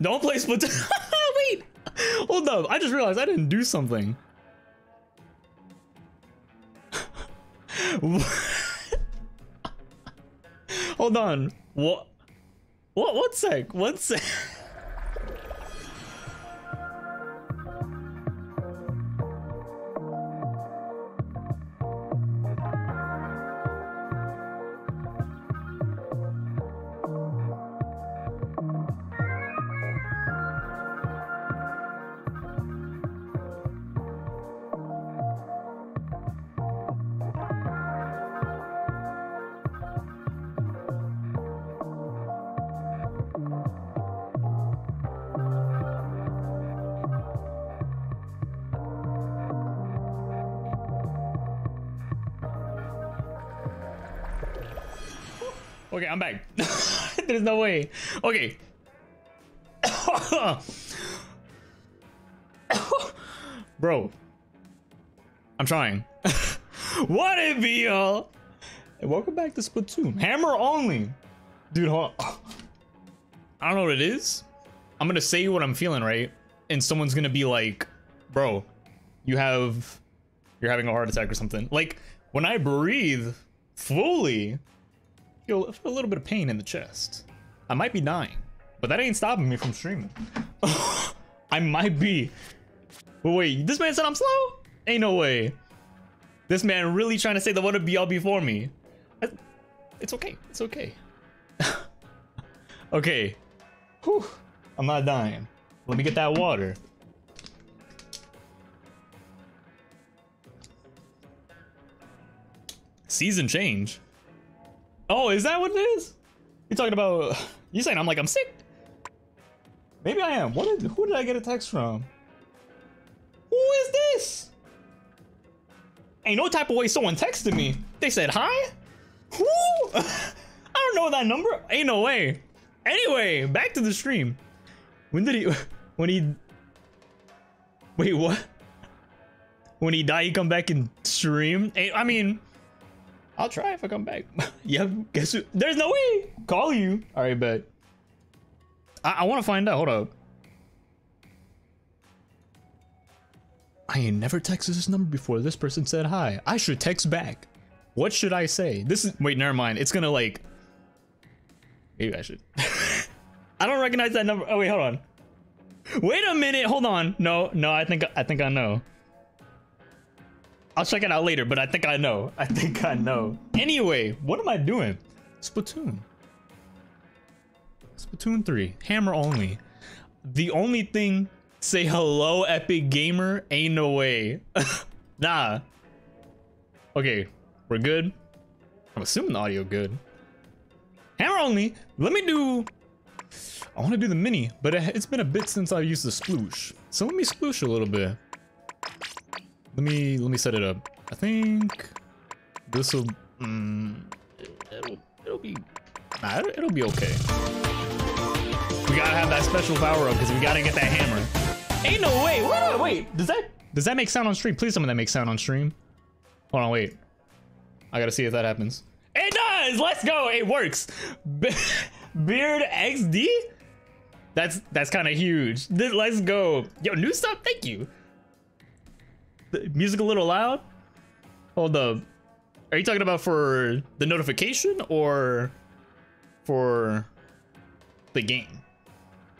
Don't play Splatoon. Wait. Hold up. I just realized I didn't do something. Hold on. What? What? One sec. One sec. Okay, I'm back. There's no way. Okay. Bro. I'm trying. what it be, y'all? Hey, welcome back to Splatoon. Hammer only. Dude, hold on. I don't know what it is. I'm gonna say what I'm feeling, right? And someone's gonna be like, bro, you have you're having a heart attack or something. Like when I breathe fully, feel, a little bit of pain in the chest. I might be dying, but that ain't stopping me from streaming. I might be. But wait, this man said I'm slow? Ain't no way. This man really trying to say the what be all before me. It's okay. It's okay. okay. Whew. I'm not dying. Let me get that water. Season change. Oh, is that what it is? You talking about? You saying I'm like I'm sick? Maybe I am. What? Did, who did I get a text from? Who is this? Ain't no type of way someone texted me. They said hi. Who? I don't know that number. Ain't no way. Anyway, back to the stream. When did he? When he? Wait, what? When he died, he come back and stream? I mean, I'll try if I come back. yep. guess who? There's no way. Call you. All right, bet. I, I want to find out. Hold up. I ain't never texted this number before. This person said hi. I should text back. What should I say? This is wait, never mind. It's gonna like. Maybe I should. I don't recognize that number. Oh wait, hold on. Wait a minute. Hold on. No, no. I think I think I know. I'll check it out later, but I think I know. I think I know. Anyway, what am I doing? Splatoon. Splatoon 3. Hammer only. The only thing say hello Epic Gamer ain't no way. nah. Okay, we're good. I'm assuming the audio good. Hammer only. Let me do I want to do the mini, but it's been a bit since I've used the sploosh. So let me sploosh a little bit. Let me let me set it up. I think this will. Mm, it'll it'll be. Nah, it'll, be okay. We gotta have that special power up because we gotta get that hammer. Ain't no way. Wait, wait. Does that does that make sound on stream? Please, some of that make sound on stream. Hold on, wait. I gotta see if that happens. It does. Let's go. It works. Be Beard XD. That's that's kind of huge. Let's go. Yo, new stuff. Thank you. The music a little loud? Hold up. Are you talking about for the notification or for the game?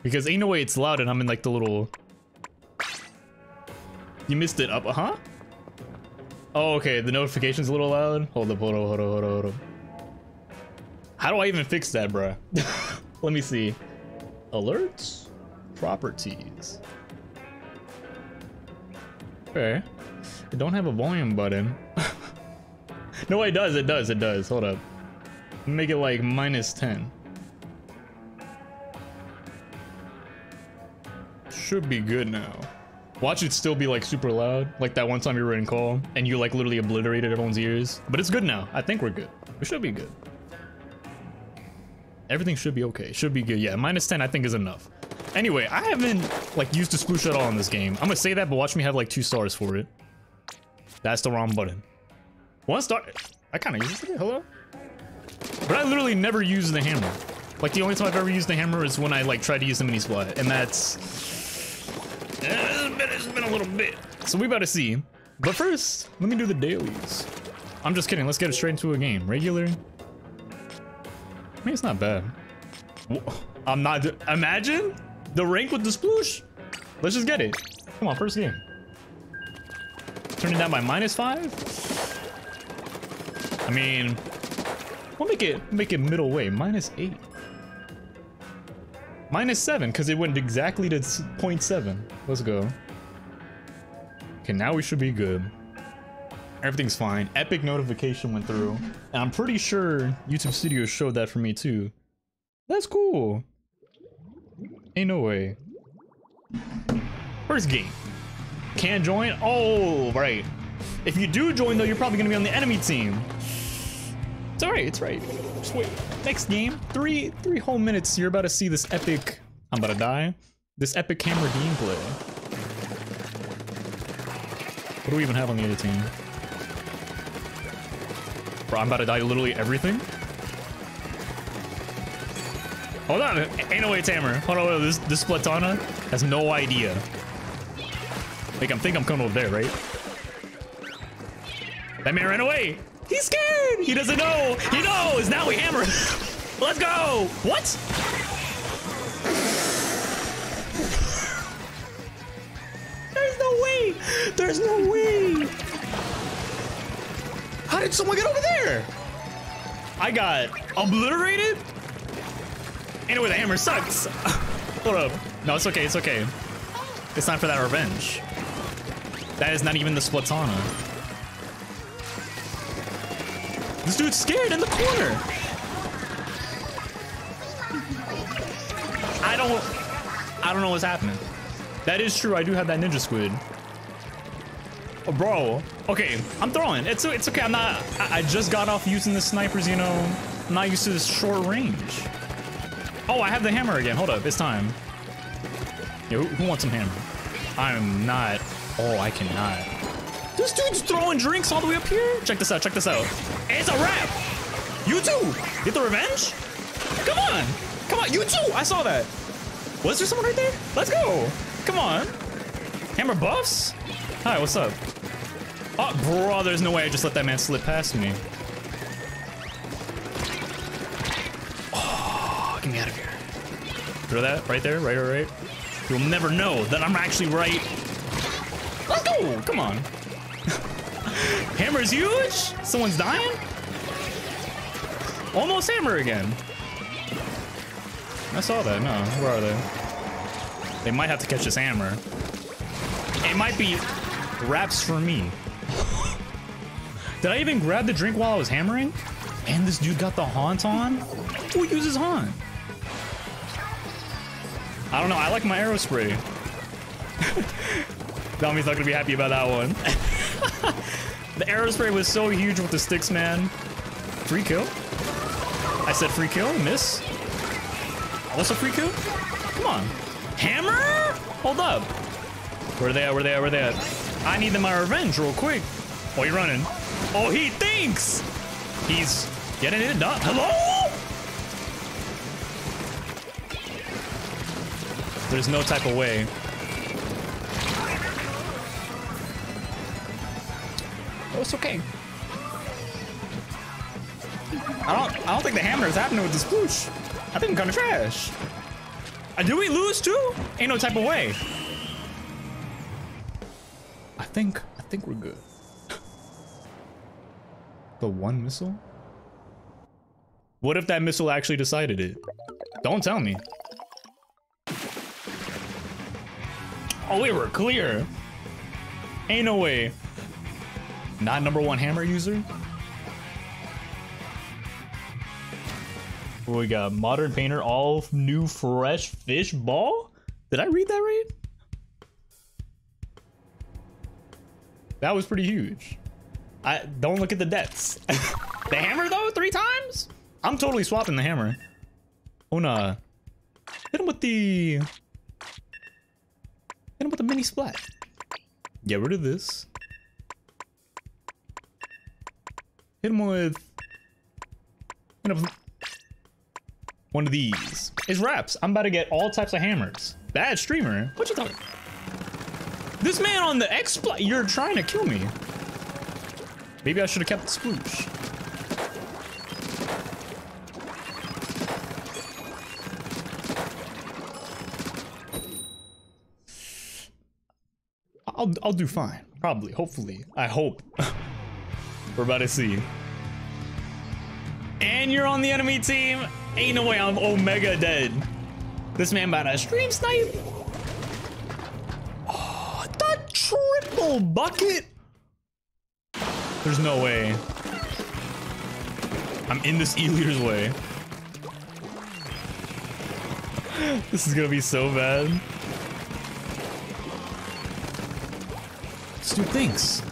Because ain't no way it's loud and I'm in like the little... You missed it up, uh huh? Oh, okay, the notification's a little loud. Hold up, hold up, hold up, hold up, hold up. How do I even fix that, bruh? Let me see. Alerts? Properties. Okay. It don't have a volume button. no, it does. It does. It does. Hold up. Make it like minus 10. Should be good now. Watch it still be like super loud, like that one time you were in call and you like literally obliterated everyone's ears. But it's good now. I think we're good. We should be good. Everything should be okay. Should be good. Yeah, minus 10 I think is enough. Anyway, I haven't like used the sploosh at all in this game. I'm gonna say that, but watch me have like two stars for it. That's the wrong button. One star. I kind of used it. Hello? But I literally never use the hammer. Like the only time I've ever used the hammer is when I like tried to use the mini splat, and that's it's been a little bit. So we about to see. But first, let me do the dailies. I'm just kidding. Let's get it straight into a game. Regular. I mean, it's not bad. I'm not. Imagine the rank with the sploosh. Let's just get it. Come on, first game. Turning down by minus five. I mean, we'll make it make it middle way. Minus eight. Minus seven, because it went exactly to 0.7. Let's go. Okay, now we should be good. Everything's fine. Epic notification went through. And I'm pretty sure YouTube Studios showed that for me too. That's cool. Ain't no way. First game. Can't join? Oh, right. If you do join though, you're probably gonna be on the enemy team. It's alright, it's right. Just wait. Next game. Three three whole minutes. You're about to see this epic I'm about to die. This epic camera gameplay. What do we even have on the other team? Bro, I'm about to die literally everything. Hold on, ain't no way it's hammer. Hold on, this this Splatana has no idea. Like I'm think I'm coming over there, right? That man ran away. He's scared. He doesn't know. He knows. Now we hammer. Him! Let's go. What? There's no way. There's no way. How did someone get over there? I got obliterated? Anyway, the hammer sucks. Hold up. No, it's okay. It's okay. It's time for that revenge. That is not even the Splatana. This dude's scared in the corner. I don't... I don't know what's happening. That is true. I do have that ninja squid. Oh, bro. Okay, I'm throwing. It's it's okay. I'm not... I, I just got off using the snipers, you know. I'm not used to this short range. Oh, I have the hammer again. Hold up. It's time. Yo, who wants some hammer? I'm not... Oh, I cannot. This dude's throwing drinks all the way up here. Check this out. Check this out. It's a wrap. You too. Get the revenge. Come on. Come on. You too. I saw that. Was there someone right there? Let's go. Come on. Hammer buffs? Hi, what's up? Oh, bro, there's no way I just let that man slip past me. Oh, get me out of here. Throw that right there, right, right, right. You'll never know that I'm actually right. Let's. Come on. Hammer's huge? Someone's dying? Almost hammer again. I saw that. No, where are they? They might have to catch this hammer. It might be wraps for me. Did I even grab the drink while I was hammering? And this dude got the haunt on? Who uses haunt? I don't know. I like my Aerospray. Dami's not gonna be happy about that one. the Aerospray was so huge with the sticks, man. Free kill? I said free kill, miss. Also free kill? Come on. Hammer? Hold up. Where are they at? Where are they at? Where are they at? I need them my revenge real quick. Oh, he running. Oh, he thinks. He's getting it done. Hello? There's no type of way. It's okay. I don't I don't think the hammer is happening with this sploosh. I think I'm kind of trash. Uh, do we lose too? Ain't no type of way. I think I think we're good. the one missile? What if that missile actually decided it? Don't tell me. Oh, we were clear. Ain't no way. Not number one hammer user? We got modern painter, all new fresh fish ball. Did I read that right? That was pretty huge. I don't look at the debts. the hammer though, three times? I'm totally swapping the hammer. Oh nah. Hit him with the Hit him with the mini splat. Get rid of this. Hit him with. One of these. It's reps. I'm about to get all types of hammers. Bad streamer. What you talking? This man on the X. You're trying to kill me. Maybe I should have kept the sploosh. I'll I'll do fine. Probably. Hopefully. I hope. We're about to see. And you're on the enemy team. Ain't no way I'm Omega dead. This man about to stream snipe. Oh, the triple bucket. There's no way. I'm in this E-liter's way. this is gonna be so bad. This dude thinks.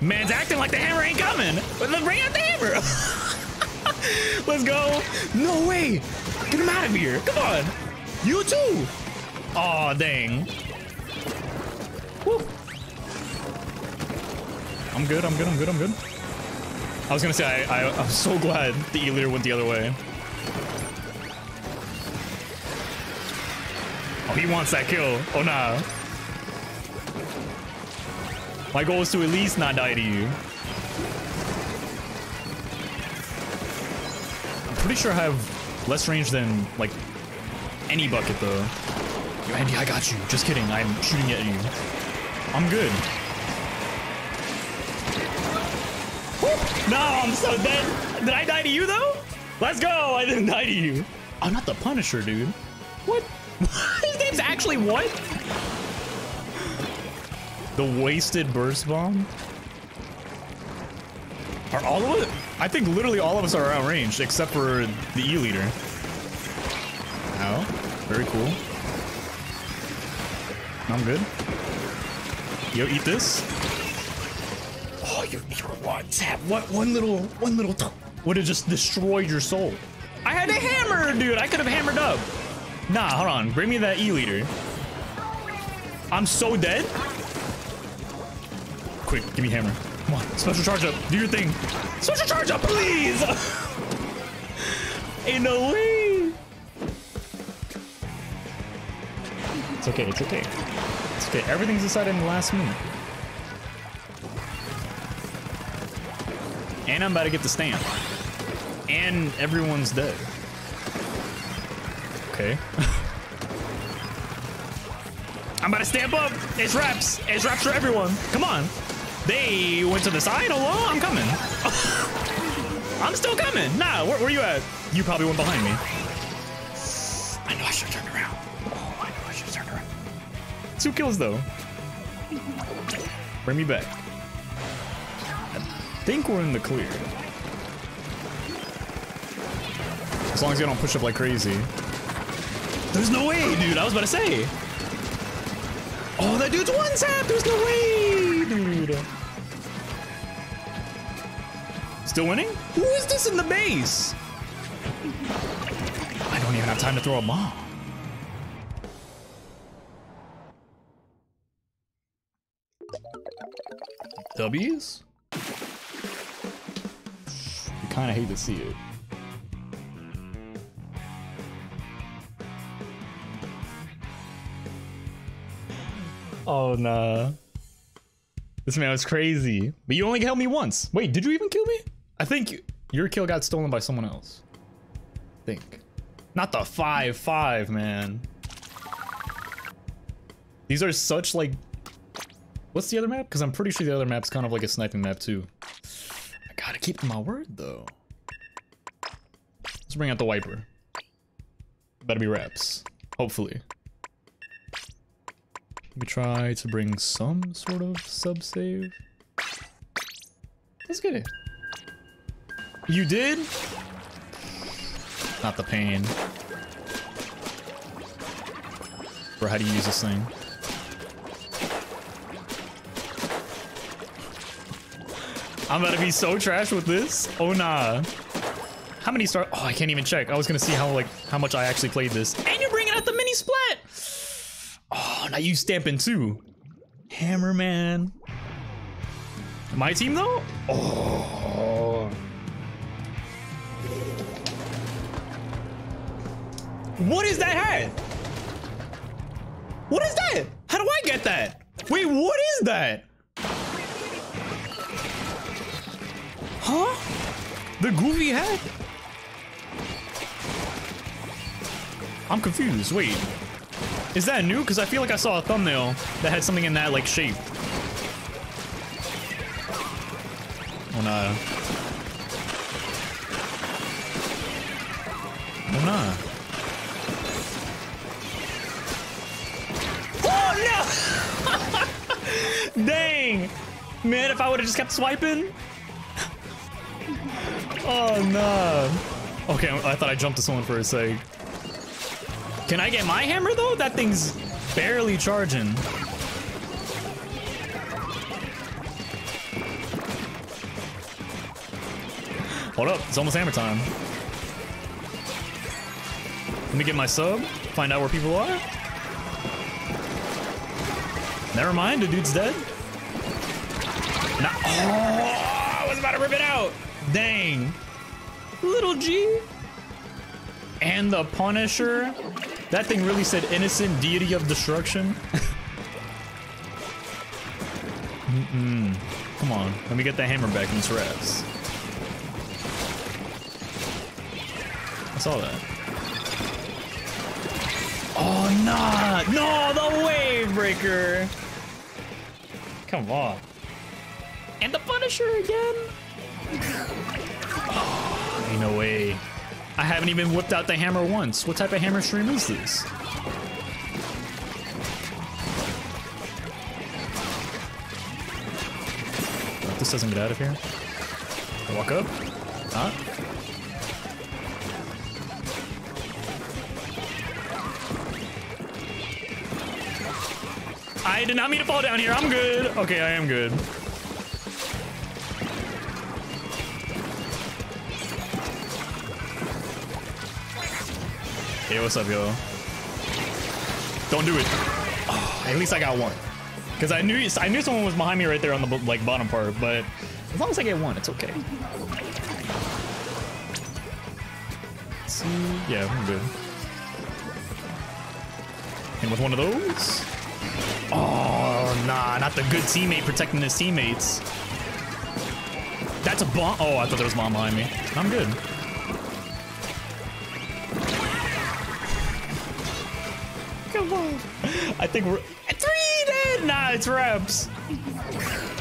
Man's acting like the hammer ain't coming. Let's bring out the hammer. let's go. No way. Get him out of here. Come on. You too. Aw, oh, dang. Woo. I'm good, I'm good, I'm good, I'm good. I was gonna say, I, I, I'm so glad the E-liter went the other way. Oh, he wants that kill. Oh, nah. My goal is to at least not die to you. I'm pretty sure I have less range than, like, any bucket, though. Yo, Andy, I got you. Just kidding. I'm shooting at you. I'm good. No, I'm so dead. Did I die to you, though? Let's go. I didn't die to you. I'm not the Punisher, dude. What? His name's actually what? The wasted burst bomb? Are all of it? I think literally all of us are around range, except for the E-liter. Oh, very cool. I'm good. Yo, eat this. Oh, you, you what? Tap, what? One little, one little would have just destroyed your soul. I had a hammer, dude. I could have hammered up. Nah, hold on. Bring me that E-liter. I'm so dead. Quick, give me hammer. Come on, special charge up. Do your thing. Special charge up, please. Ain't no way. It's okay, it's okay. It's okay. Everything's decided in the last minute. And I'm about to get the stamp. And everyone's dead. Okay. I'm about to stamp up. It's reps. It's reps for everyone. Come on. They went to the side. Oh, I'm coming. I'm still coming. Nah, where, where you at? You probably went behind me. I know I should turn around. Oh, I know I should turn around. Two kills, though. Bring me back. I think we're in the clear. As long as you don't push up like crazy. There's no way, dude. I was about to say. Oh, that dude's one tap. There's no way, dude. Still winning? Who is this in the base? I don't even have time to throw a bomb. W's? You kind of hate to see it. Oh, nah. This man was crazy. But you only killed me once. Wait, did you even kill me? I think your kill got stolen by someone else. I think. Not the 5-5, man. These are such like... What's the other map? Because I'm pretty sure the other map's kind of like a sniping map too. I gotta keep my word though. Let's bring out the wiper. Better be reps. Hopefully. We try to bring some sort of sub save. Let's get it. You did? Not the pain. Bro, how do you use this thing? I'm about to be so trash with this. Oh nah. How many stars? Oh, I can't even check. I was gonna see how like how much I actually played this. And you're bringing out the mini split. Oh, now you stamping too. Hammer man. My team though? Oh. What is that hat? What is that? How do I get that? Wait, what is that? Huh? The goofy hat? I'm confused. Wait. Is that new? Because I feel like I saw a thumbnail that had something in that like shape. Oh no. Man, if I would have just kept swiping. Oh no. Okay, I thought I jumped to someone for a sec. Can I get my hammer though? That thing's barely charging. Hold up, it's almost hammer time. Let me get my sub, find out where people are. Never mind, the dude's dead. Oh, I was about to rip it out. Dang. Little G. And the Punisher. That thing really said innocent deity of destruction. mm -mm. Come on, let me get that hammer back in its. I saw that. Oh, nah! No, the wave breaker! Come on. And the Punisher again? Oh, ain't no way. I haven't even whipped out the hammer once. What type of hammer stream is this? If this doesn't get out of here. I walk up. Huh? I did not mean to fall down here. I'm good. Okay, I am good. Hey, what's up, yo? Don't do it. Oh, at least I got one. Because I knew I knew someone was behind me right there on the like bottom part, but as long as I get one, it's okay. Yeah, I'm good. And with one of those. Oh, nah, not the good teammate protecting his teammates. That's a bomb. Oh, I thought there was a bomb behind me. I'm good. Think we're three dead. Nah, it's reps.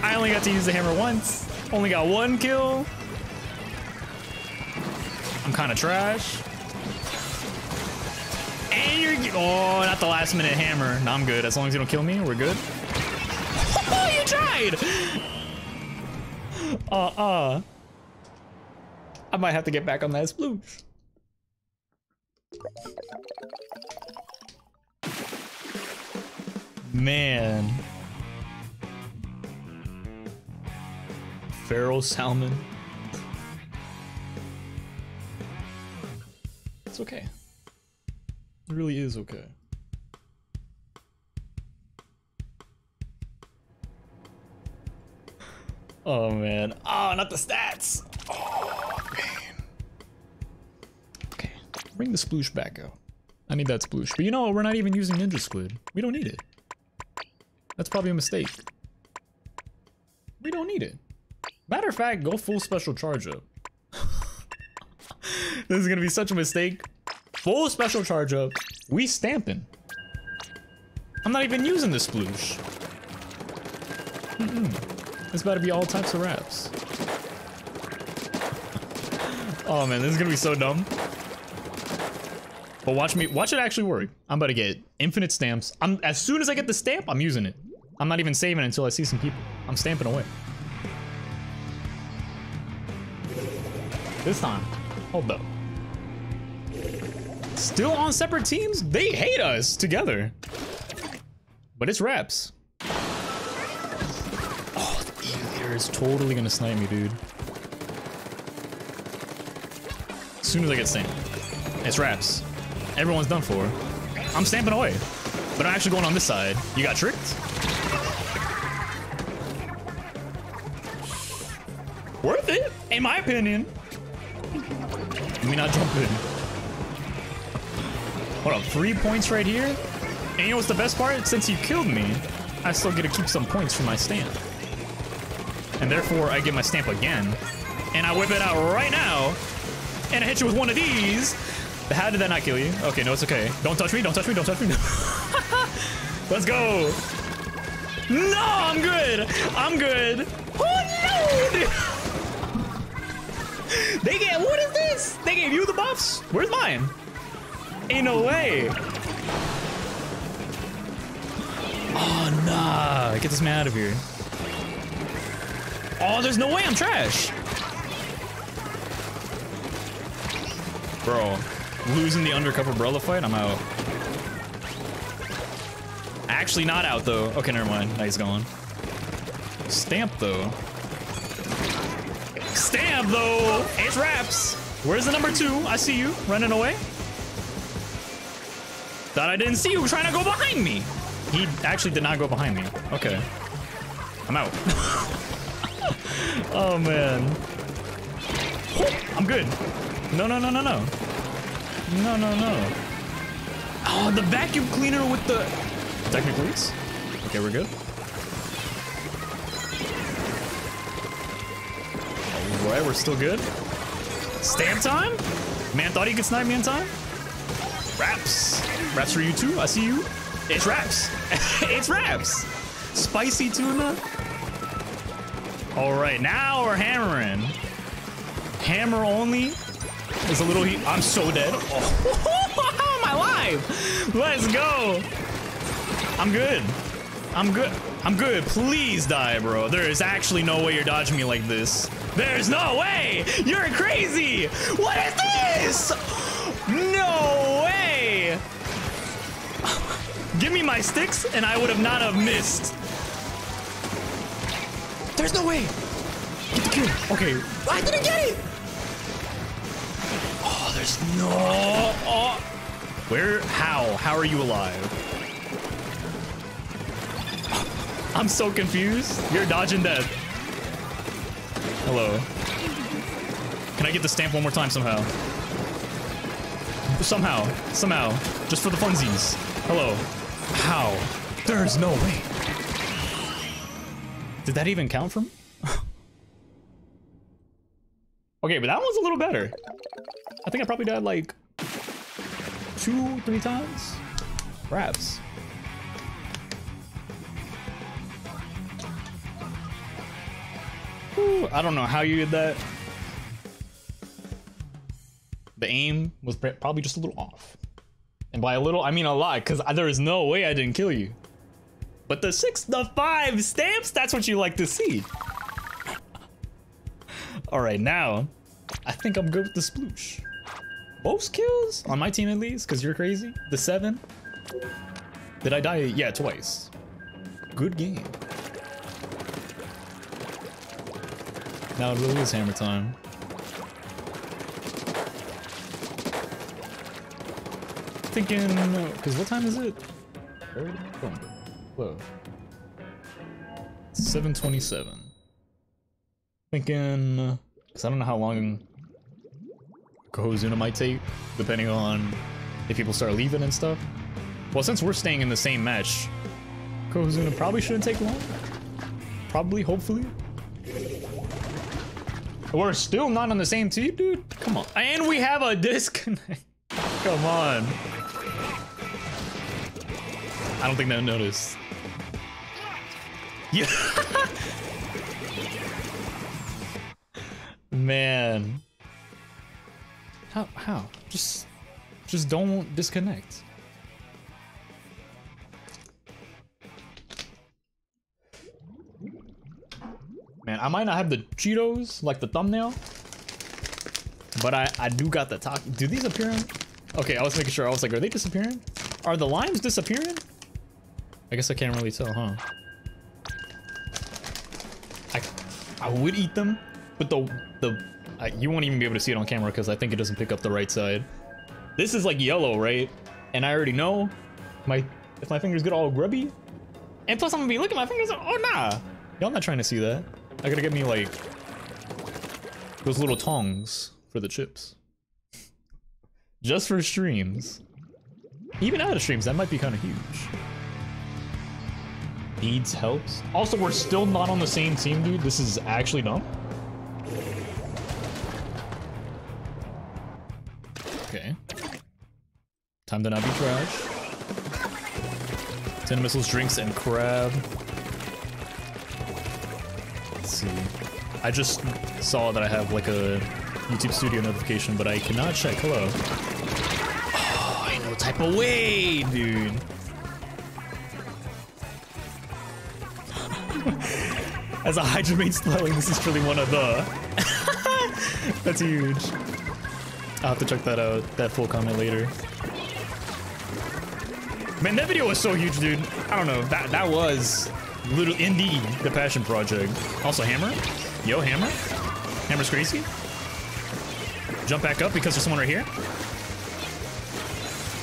I only got to use the hammer once. Only got one kill. I'm kind of trash. And you're oh, not the last minute hammer. No, I'm good. As long as you don't kill me, we're good. Oh, you tried. Uh uh. I might have to get back on that sploosh. Man. Feral salmon. It's okay. It really is okay. Oh man. Oh, not the stats. Oh man. Okay. Bring the sploosh back out. I need that sploosh. But you know, we're not even using Ninja Squid. We don't need it. That's probably a mistake. We don't need it. Matter of fact, go full special charge up. this is gonna be such a mistake. Full special charge up. We stamping. I'm not even using this sploosh. Mm -mm. About to be all types of wraps. oh man, this is gonna be so dumb. But watch me, watch it actually work. I'm about to get infinite stamps. I'm as soon as I get the stamp, I'm using it. I'm not even saving until I see some people. I'm stamping away. This time, hold up. Still on separate teams? They hate us together. But it's reps. Oh, the Eviator is totally gonna snipe me, dude. As soon as I get stamped. It's reps. Everyone's done for. I'm stamping away. But I'm actually going on this side. You got tricked? In my opinion. Let me not jump in. Hold up, three points right here? And you know what's the best part? Since you killed me, I still get to keep some points for my stamp. And therefore, I get my stamp again. And I whip it out right now. And I hit you with one of these. How did that not kill you? Okay, no, it's okay. Don't touch me, don't touch me, don't touch me. Let's go. No, I'm good. I'm good. Oh, no, dude. They get, what is this? They gave you the buffs? Where's mine? Ain't no way. Oh, nah. Get this man out of here. Oh, there's no way I'm trash. Bro, losing the undercover umbrella fight, I'm out. Actually not out though. Okay, never mind. He's gone. Stamp though. Though! It's wraps! Where's the number two? I see you running away. Thought I didn't see you trying to go behind me. He actually did not go behind me. Okay. I'm out. oh man. I'm good. No, no, no, no, no. No, no, no. Oh, the vacuum cleaner with the... Technically, Okay, we're good. We're still good. Stamp time? Man thought he could snipe me in time? Raps. Raps for you too, I see you. It's raps. it's raps. Spicy tuna. Alright, now we're hammering. Hammer only is a little heat. I'm so dead. Oh, my life. Let's go. I'm good. I'm good. I'm good. Please die, bro. There is actually no way you're dodging me like this. There's no way. You're crazy. What is this? No way. Give me my sticks and I would have not have missed. There's no way. Get the kill. Okay. I didn't get it. Oh, there's no. Oh. Where? How? How are you alive? I'm so confused. You're dodging death. Hello. Can I get the stamp one more time somehow? Somehow. Somehow. Just for the funsies. Hello. How? There's no way. Did that even count for me? okay, but that one's a little better. I think I probably died like two, three times. Perhaps. I don't know how you did that. The aim was probably just a little off. And by a little, I mean a lot, because there is no way I didn't kill you. But the six, the five stamps, that's what you like to see. All right, now, I think I'm good with the sploosh. Most kills, on my team at least, because you're crazy. The seven. Did I die? Yeah, twice. Good game. Now it really is hammer time. Thinking, because what time is it? Whoa. 727. Thinking, because I don't know how long Cohozuna might take, depending on if people start leaving and stuff. Well, since we're staying in the same match, Cohozuna probably shouldn't take long. Probably, hopefully. We're still not on the same team, dude? Come on. And we have a disconnect. Come on. I don't think they noticed. Yeah. Man. How how? Just just don't disconnect. Man, I might not have the Cheetos, like the thumbnail. But I, I do got the talk. Do these appear? Okay, I was making sure. I was like, are they disappearing? Are the limes disappearing? I guess I can't really tell, huh? I, I would eat them, but the, the, I, you won't even be able to see it on camera because I think it doesn't pick up the right side. This is like yellow, right? And I already know my, if my fingers get all grubby. And plus I'm gonna be looking at my fingers, oh nah. Y'all not trying to see that. I gotta get me like Those little tongs for the chips. Just for streams. Even out of streams, that might be kind of huge. Needs helps. Also, we're still not on the same team, dude. This is actually dumb. Okay. Time to not be trash. Ten missiles, drinks, and crab. See. I just saw that I have like a YouTube Studio notification, but I cannot check. Hello. Oh, I know type of way, dude. As a Hydra main this is truly one of the. That's huge. I'll have to check that out, that full comment later. Man, that video was so huge, dude. I don't know. That that was little indeed the passion project. Also, Hammer. Yo, Hammer. Hammer's crazy. Jump back up because there's someone right here.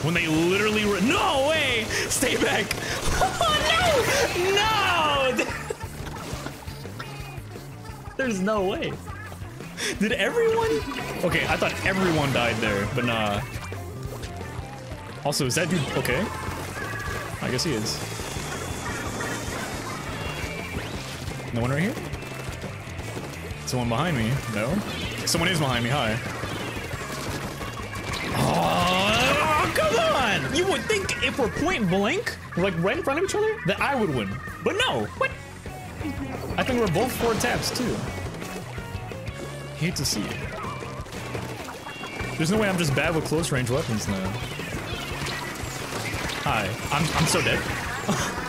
When they literally were no way. Stay back. Oh, no, no. There's no way. Did everyone? Okay, I thought everyone died there, but nah. Also, is that dude okay? I guess he is. No one right here? Someone behind me? No? Someone is behind me, hi. Oh, come on! You would think if we're point blank, like right in front of each other, that I would win. But no! What? I think we're both four taps, too. Hate to see it. There's no way I'm just bad with close range weapons now. Hi. I'm, I'm so dead.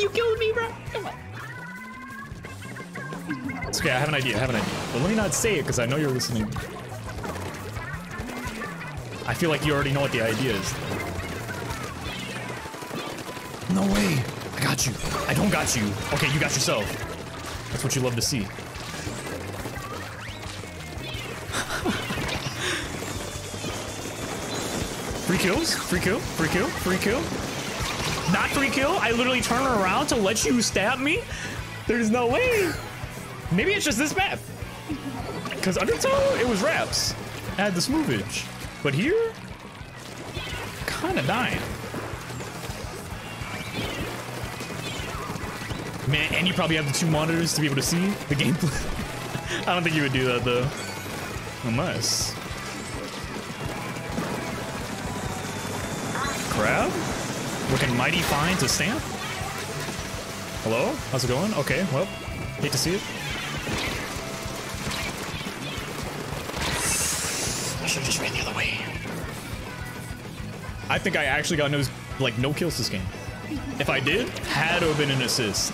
and you killed me, bro. Come on. It's okay, I have an idea, I have an idea. But let me not say it, because I know you're listening. I feel like you already know what the idea is. No way. I got you. I don't got you. Okay, you got yourself. That's what you love to see. Free kills? Free kill? Free kill? Free kill? Not free kill? I literally turn around to let you stab me? There's no way. Maybe it's just this map. Because Undertow, it was wraps. It had the smoothage. But here, kind of dying. Man, and you probably have the two monitors to be able to see the gameplay. I don't think you would do that though. Unless. Crab? Looking mighty fine to stamp? Hello? How's it going? Okay, well, hate to see it. I should have just ran the other way. I think I actually got no, like, no kills this game. If I did, had to have been an assist.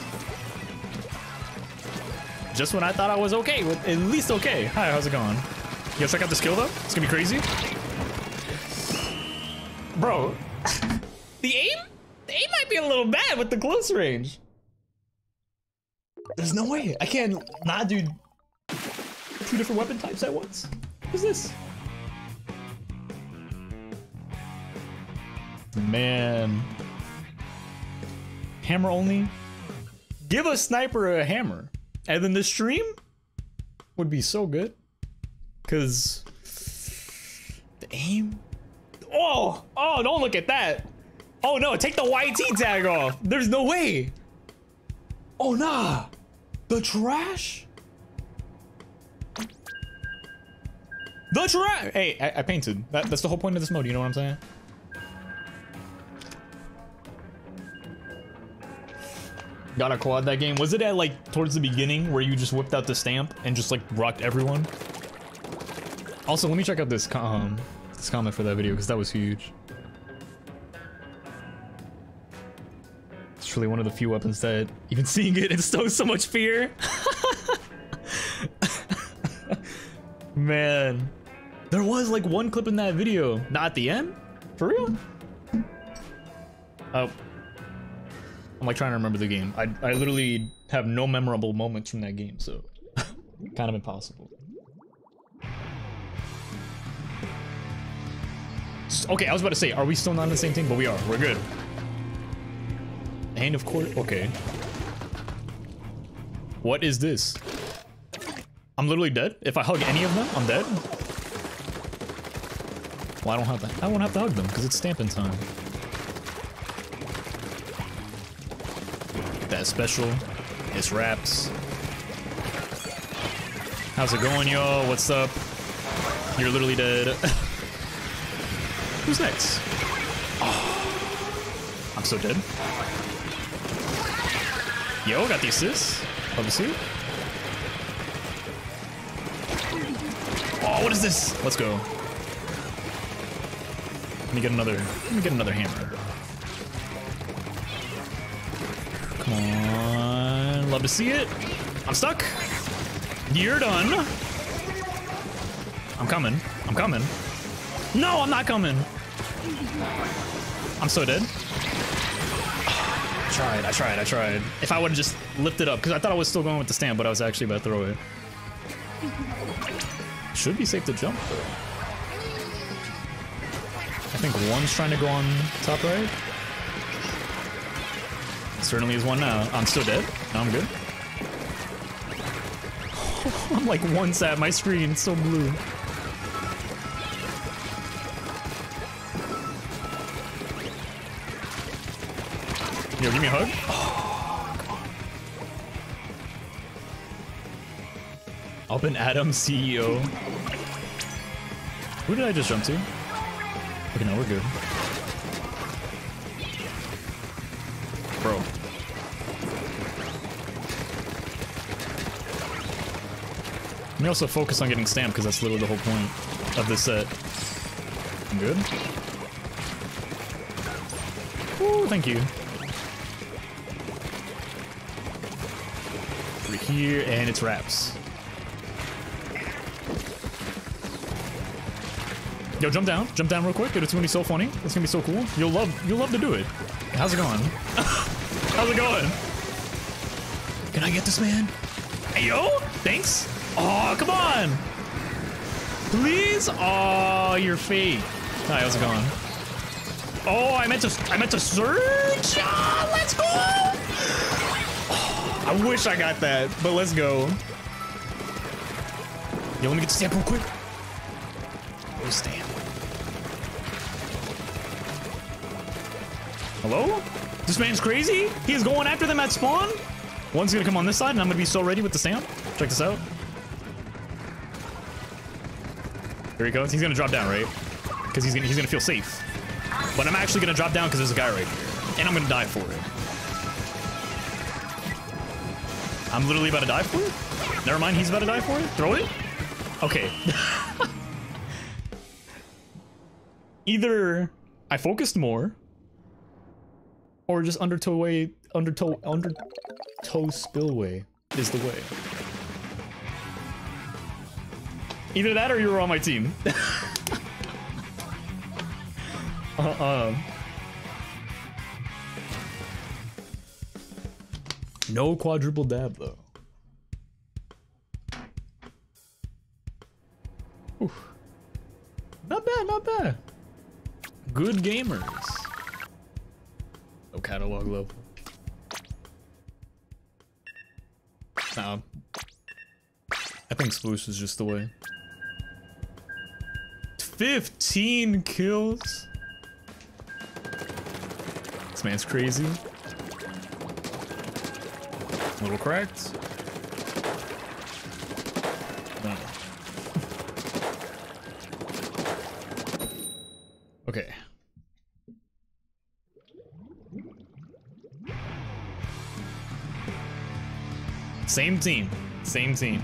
Just when I thought I was okay, with at least okay. Hi, how's it going? You guys check out this kill though? It's gonna be crazy. Bro, the aim? The aim might be a little bad with the close range. There's no way. I can't not do two different weapon types at once. What's this? Man. Hammer only? Give a sniper a hammer. And then the stream would be so good. Cause the aim. Oh, oh, don't look at that. Oh no, take the YT tag off. There's no way. Oh nah. The trash? The trash! Hey, I, I painted. That, that's the whole point of this mode, you know what I'm saying? Got a quad that game. Was it at like towards the beginning where you just whipped out the stamp and just like rocked everyone? Also, let me check out this com um, this comment for that video because that was huge. Really one of the few weapons that even seeing it instills so much fear. Man, there was like one clip in that video, not the end, for real. Oh, I'm like trying to remember the game. I I literally have no memorable moments from that game, so kind of impossible. Okay, I was about to say, are we still not on the same thing? But we are. We're good. Hand of course. Okay. What is this? I'm literally dead. If I hug any of them, I'm dead. Well, I don't have to. I won't have to hug them because it's stamping time. That special. It's wraps. How's it going, y'all? What's up? You're literally dead. Who's next? Oh, I'm so dead. Yo, got the assist. Love to see. Oh, what is this? Let's go. Let me get another. Let me get another hammer. Come on. Love to see it. I'm stuck. You're done. I'm coming. I'm coming. No, I'm not coming. I'm so dead. I tried, I tried, I tried. If I would have just lifted up, because I thought I was still going with the stand, but I was actually about to throw it. Should be safe to jump, though. I think one's trying to go on top right. Certainly is one now. I'm still dead. No, I'm good. I'm like one sat. My screen so blue. Yo, give me a hug. Up and Adam CEO. Who did I just jump to? Okay, no, we're good. Bro. Let me also focus on getting stamped because that's literally the whole point of this set. I'm good. Ooh, thank you. Here, and it's wraps. Yo, jump down. Jump down real quick. It's gonna be so funny. It's gonna be so cool. You'll love you'll love to do it. How's it going? How's it going? Can I get this man? Hey yo! Thanks! Oh, come on! Please? Oh, you're fake. Hi, how's it going? Oh, I meant to I meant to surge! Ah, let's go! I wish I got that, but let's go. Yo, let me get the stamp real quick. Where's stamp? Hello? This man's crazy? He's going after them at spawn? One's gonna come on this side, and I'm gonna be so ready with the stamp. Check this out. Here he goes. He's gonna drop down, right? Because he's gonna, he's gonna feel safe. But I'm actually gonna drop down because there's a guy right here. And I'm gonna die for it. I'm literally about to die for it? Never mind, he's about to die for it? Throw it? Okay. Either I focused more, or just undertow way, undertow, undertow spillway is the way. Either that or you were on my team. uh-uh. No quadruple dab though. Oof. Not bad, not bad. Good gamers. No catalog level. Nah. I think Sploosh is just the way. 15 kills? This man's crazy. A little cracked. No. Okay. Same team. Same team.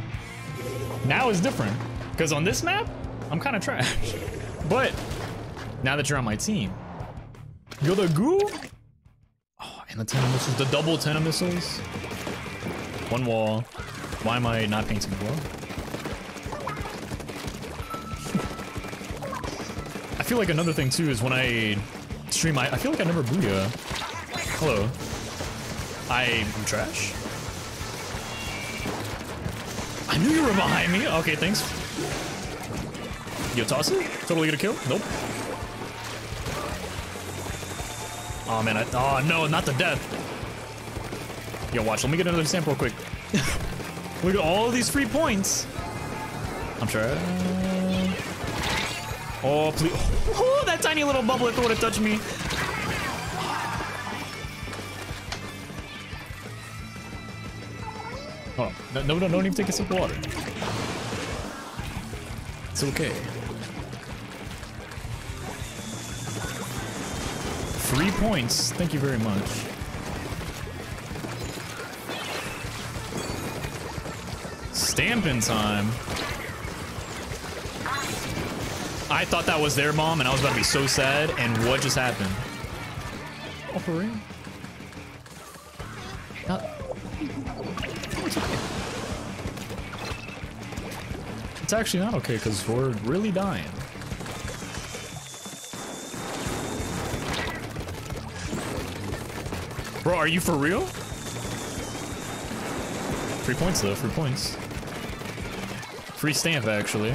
Now is different. Because on this map, I'm kind of trash. But now that you're on my team, you're the goo. Oh, and the Tenta Missiles, the double Tenta Missiles. One wall. Why am I not painting the wall? I feel like another thing too is when I stream, I, I feel like I never booyah. Hello. I'm trash. I knew you were behind me. Okay, thanks. Yo, toss it? Totally gonna kill? Nope. Oh man, I, oh no, not the death. Yo, watch, let me get another sample quick. Look at all these free points. I'm trying. Oh, please. Oh, that tiny little bubble if it would have touched me. Oh, no, no, no, don't even take a sip of water. It's okay. Three points. Thank you very much. Stamping time. I thought that was their mom, and I was about to be so sad. And what just happened? Oh, for real? Uh, not. It's actually not okay because we're really dying. Bro, are you for real? Three points though, three points. Free stamp actually.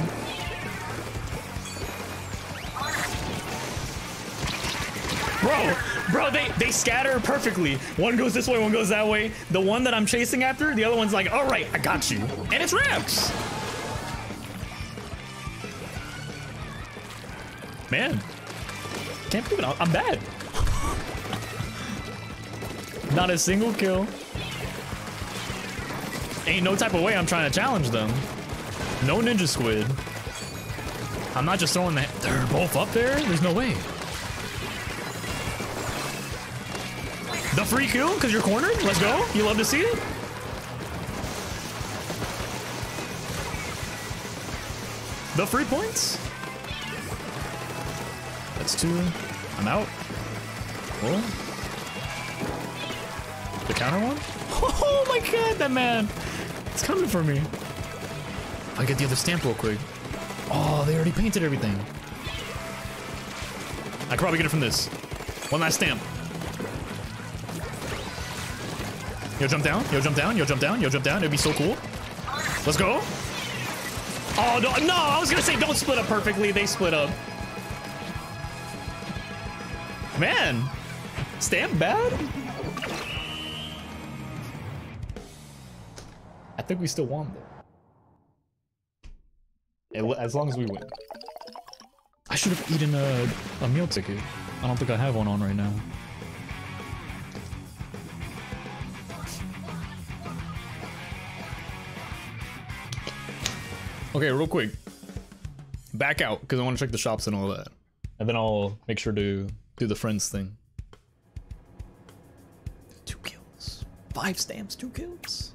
Bro, bro, they, they scatter perfectly. One goes this way, one goes that way. The one that I'm chasing after, the other one's like, all right, I got you. And it's ramps. Man, can't believe it, I'm bad. Not a single kill. Ain't no type of way I'm trying to challenge them. No ninja squid. I'm not just throwing that. They're both up there? There's no way. The free kill because you're cornered? Let's go. You love to see it? The free points? That's two. I'm out. Cool. The counter one? Oh my god, that man! It's coming for me. I get the other stamp real quick. Oh, they already painted everything. I could probably get it from this. One last stamp. Yo, jump down. Yo, jump down. Yo, jump down. Yo, jump down. It'd be so cool. Let's go. Oh, no. No, I was going to say don't split up perfectly. They split up. Man. Stamp bad? I think we still won, though. As long as we win. I should have eaten a, a meal ticket. I don't think I have one on right now. Okay, real quick. Back out, because I want to check the shops and all that. And then I'll make sure to do the friends thing. Two kills. Five stamps, two kills.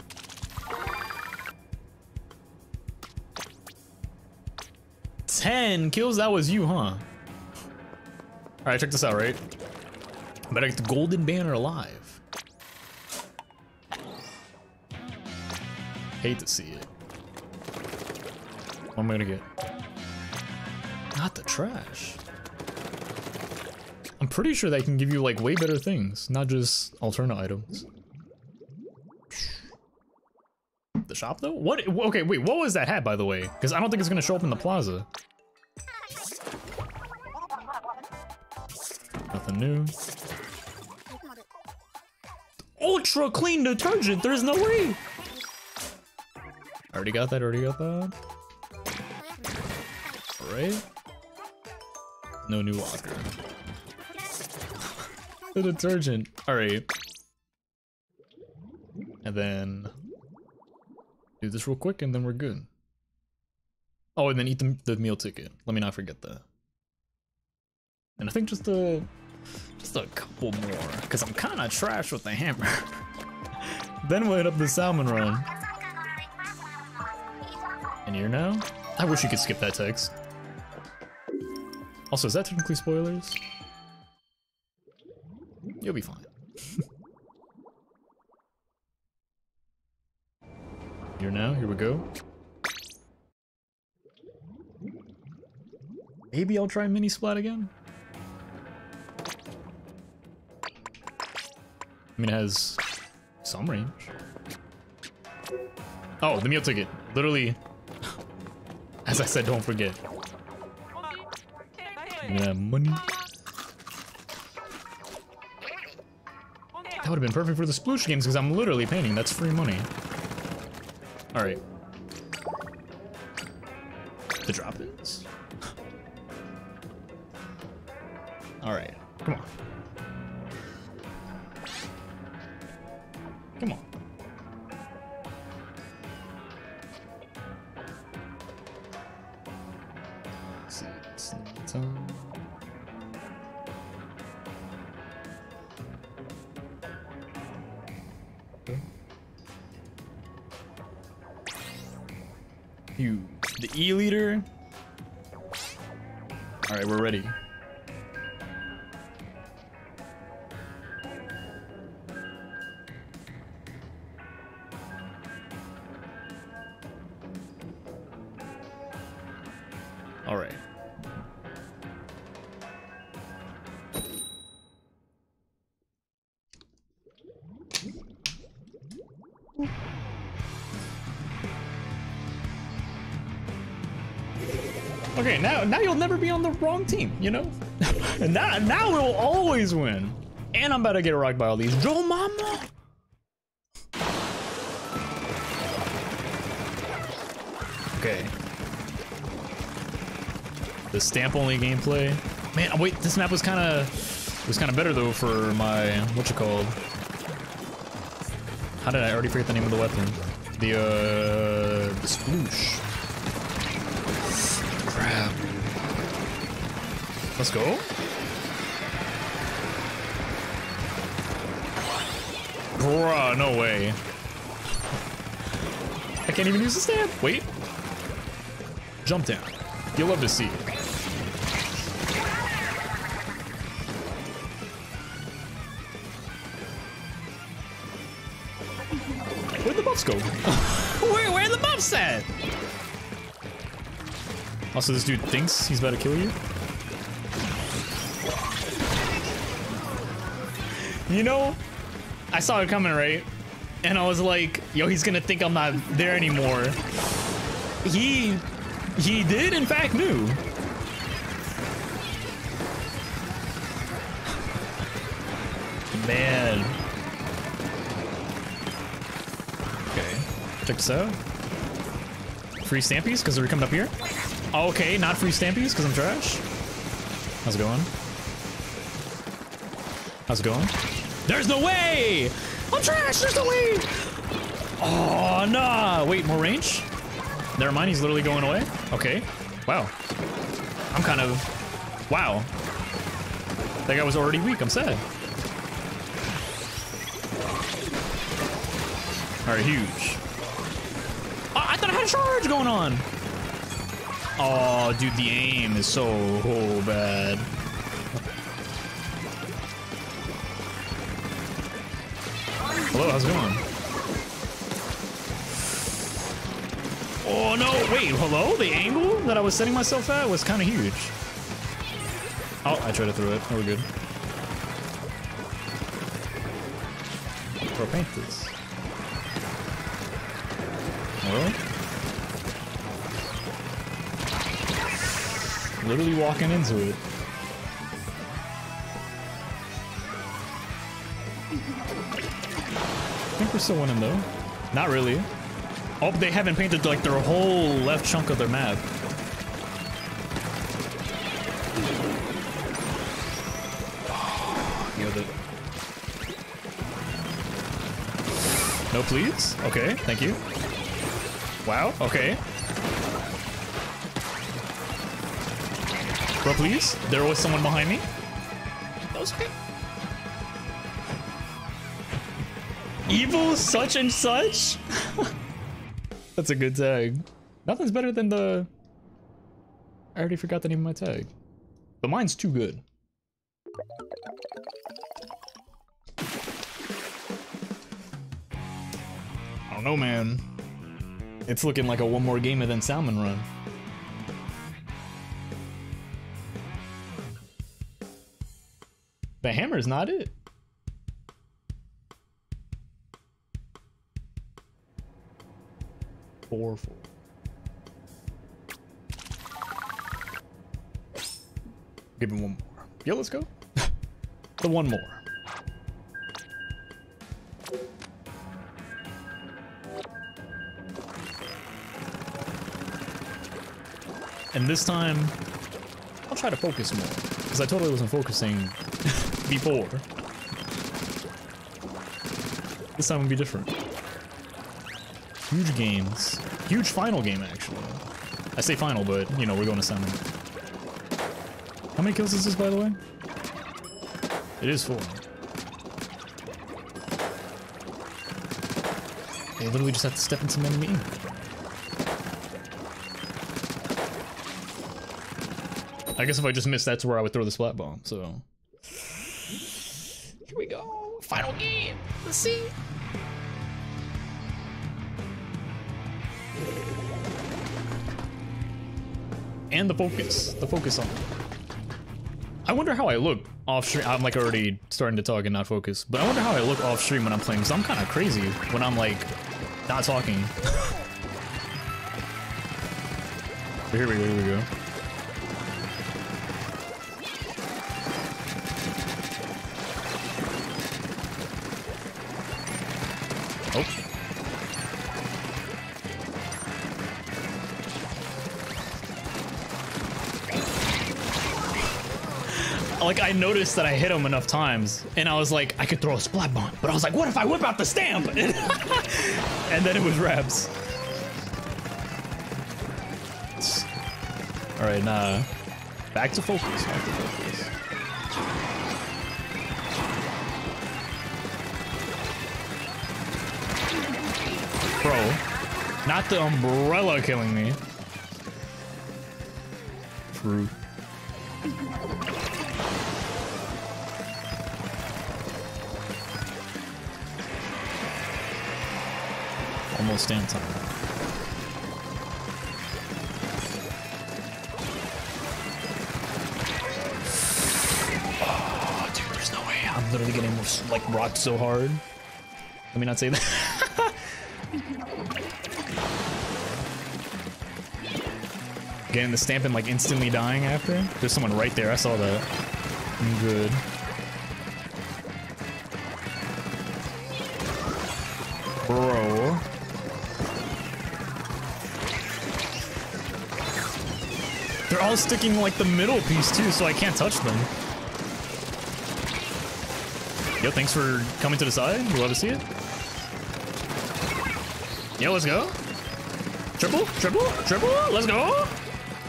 Ten kills? That was you, huh? Alright, check this out, right? Better get the golden banner alive. Hate to see it. What am I gonna get? Not the trash. I'm pretty sure they can give you like way better things, not just alternate items. The shop though? What? Okay, wait, what was that hat by the way? Because I don't think it's gonna show up in the plaza. New. Ultra clean detergent, there's no way! Already got that, already got that. Alright. No new locker. the detergent. Alright. And then do this real quick and then we're good. Oh, and then eat the, the meal ticket. Let me not forget that. And I think just a just a couple more, because I'm kind of trash with the hammer. then we'll hit up the salmon run. And here now? I wish you could skip that text. Also, is that technically spoilers? You'll be fine. here now, here we go. Maybe I'll try mini splat again? I mean, it has some range. Oh, the meal ticket. Literally, as I said, don't forget. Yeah, money. That would have been perfect for the sploosh games because I'm literally painting. That's free money. Alright. The drop-ins? Come on. Come on. All right. Okay, now now you'll never be on the wrong team, you know? and now now we'll always win. And I'm about to get rocked by all these. Joe Mama! The stamp only gameplay. Man, wait, this map was kind of was kind of better though for my what you called. How did I already forget the name of the weapon? The uh the sploosh. Crap. Let's go. Bruh, no way. I can't even use the stamp. Wait. Jump down. You'll love to see it. Where'd the buffs go? where, where the buffs at? Also, this dude thinks he's about to kill you. You know, I saw it coming, right? And I was like, yo, he's gonna think I'm not there anymore. He, he did in fact knew. Out. Free stampies, because they're coming up here. Okay, not free stampies, because I'm trash. How's it going? How's it going? There's no way! I'm trash, there's no way! Oh, nah. Wait, more range? Never mind, he's literally going away. Okay. Wow. I'm kind of... Wow. That guy was already weak, I'm sad. Alright, huge. Oh, I thought I had a charge going on! Oh, dude, the aim is so bad. Hello, how's it going? Oh no, wait, hello? The angle that I was setting myself at was kind of huge. Oh, I tried to throw it. Oh, we're good. Throw this. Hello? Literally walking into it. I think we're still winning though. Not really. Oh, they haven't painted like their whole left chunk of their map. You know, the... No, please? Okay, thank you. Wow, okay. Bro, please? There was someone behind me? That was okay. Evil such and such? That's a good tag. Nothing's better than the... I already forgot the name of my tag. But mine's too good. I don't know, man. It's looking like a one more game and then salmon run. The hammer's not it. Four, four. Give him one more. Yeah, let's go. the one more. and this time I'll try to focus more because I totally wasn't focusing before. This time will be different. Huge games. Huge final game, actually. I say final, but, you know, we're going to salmon. How many kills is this, by the way? It is four. They literally just have to step into enemy. I guess if I just missed, that's where I would throw the splat bomb, so. Here we go. Final game. Let's see. And the focus. The focus on. I wonder how I look off stream. I'm like already starting to talk and not focus. But I wonder how I look off stream when I'm playing. Because I'm kind of crazy when I'm like not talking. here we go, here we go. Noticed that I hit him enough times, and I was like, I could throw a splat bomb, but I was like, what if I whip out the stamp? and then it was reps. All right, nah. Back to focus. Back to focus. Bro, not the umbrella killing me. True. Stand time. Oh, dude, there's no way. I'm literally getting like rocked so hard. Let me not say that. Getting the stamp and like instantly dying after. There's someone right there. I saw that. I'm good. They're sticking like the middle piece too, so I can't touch them. Yo, thanks for coming to the side. We love to see it. Yo, let's go. Triple, triple, triple, let's go.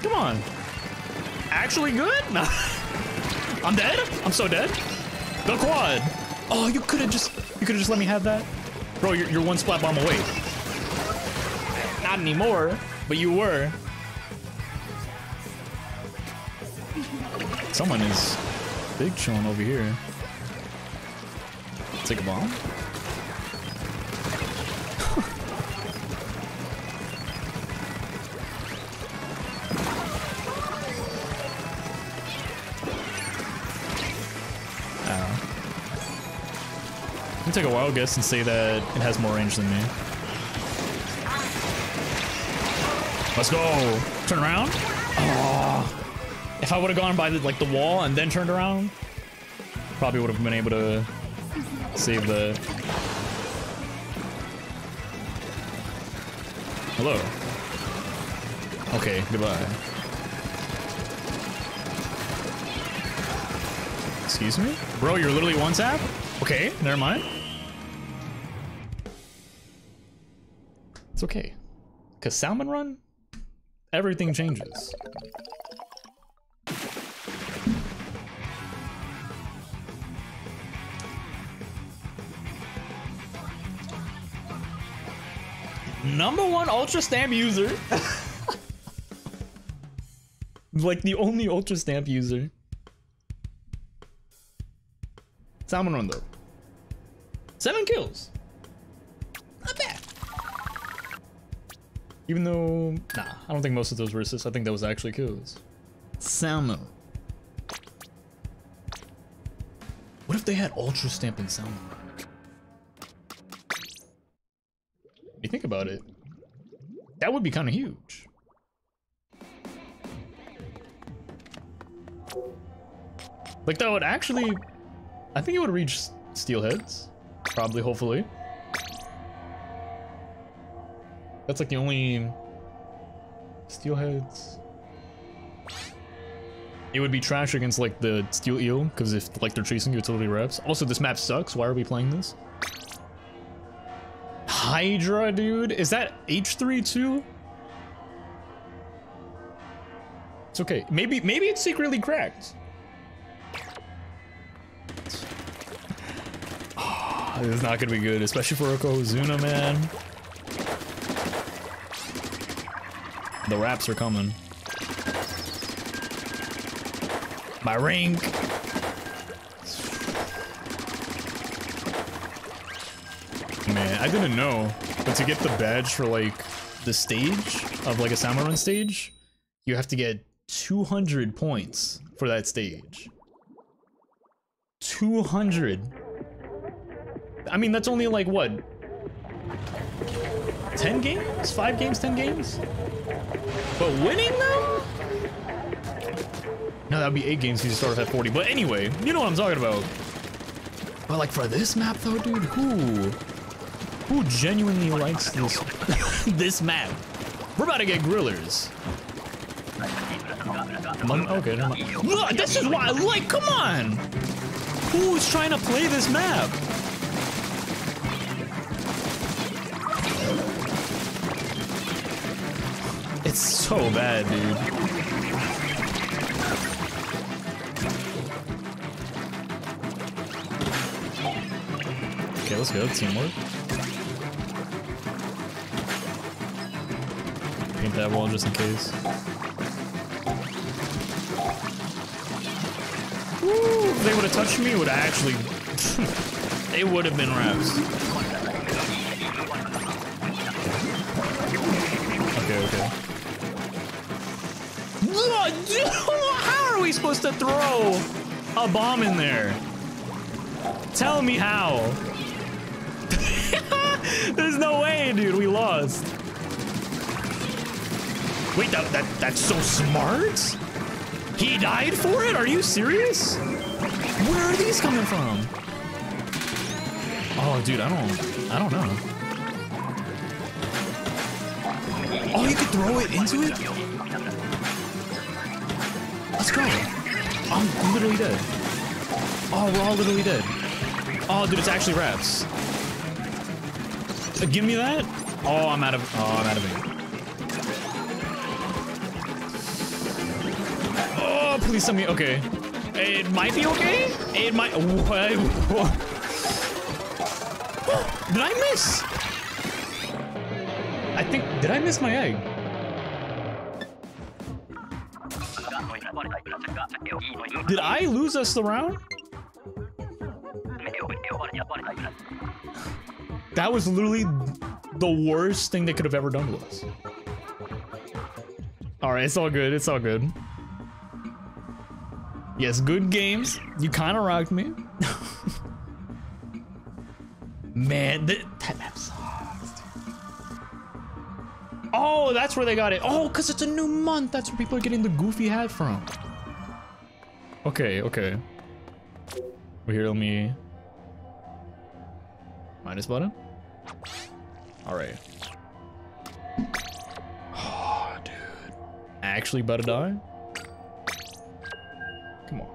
Come on. Actually good? I'm dead? I'm so dead. The quad. Oh, you could have just, you could have just let me have that. Bro, you're, you're one splat bomb away. Not anymore, but you were. Someone is big chilling over here. Take a bomb. Take a wild guess and say that it has more range than me. Let's go. Turn around. I would have gone by the, like the wall and then turned around, probably would have been able to save the. Hello. Okay, goodbye. Excuse me? Bro, you're literally one tap? Okay, never mind. It's okay. Cause Salmon Run, everything changes. Number one Ultra Stamp user. like the only Ultra Stamp user. Salmon run though. Seven kills. Not bad. Even though, nah, I don't think most of those were assists. I think that was actually kills. Salmon. What if they had Ultra Stamp in Salmon? Think about it, that would be kind of huge. Like that would actually, I think it would reach steelheads, probably, hopefully. That's like the only steelheads. It would be trash against like the steel eel because if like they're chasing totally reps. Also, this map sucks. Why are we playing this? Hydra, dude. Is that H3 too? It's okay. Maybe maybe it's secretly cracked. Ah, this is not gonna be good, especially for Cohozuna, man. The raps are coming. My rank. Man, I didn't know, but to get the badge for like the stage of like a Salmon stage, you have to get 200 points for that stage. 200. I mean, that's only like what? 10 games? 5 games, 10 games? But winning them? No, that would be 8 games if you start off at 40. But anyway, you know what I'm talking about. But like for this map though, dude, who? Who genuinely likes this this map? We're about to get grillers. Okay. Look, this is why I like, come on! Who's trying to play this map? It's so bad, dude. Okay, let's go. Teamwork. That wall just in case. If they would have touched me, would have actually... they would have been wraps. Okay, okay. How are we supposed to throw a bomb in there? Tell me how. There's no way, dude. We lost. Wait, that, that that's so smart? He died for it? Are you serious? Where are these coming from? Oh, dude, I don't, I don't know. Oh, you could throw it into it? Let's go. I'm literally dead. Oh, we're all literally dead. Oh, dude, it's actually reps. Uh, give me that. Oh, I'm out of. Oh, I'm out of it. Oh, please tell me. Okay. It might be okay. It might. What? Did I miss? I think. Did I miss my egg? Did I lose us the round? That was literally the worst thing they could have ever done to us. Alright, it's all good. It's all good. Yes, good games. You kind of rocked me. Man, that, that map sucks. Oh, that's where they got it. Oh, because it's a new month. That's where people are getting the goofy hat from. Okay, okay. Well, here, let me... Minus button? Alright. Oh, dude. Actually about to die? Come on.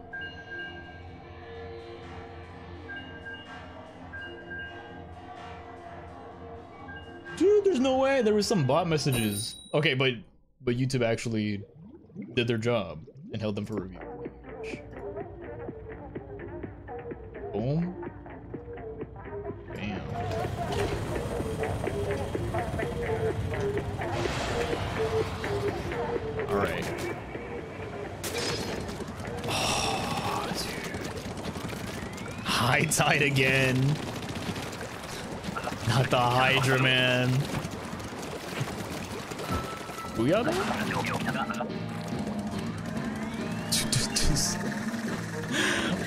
Dude, there's no way. There was some bot messages. Okay, but but YouTube actually did their job and held them for review. Boom. High tide again. Not the Hydra, man. Booyah, man?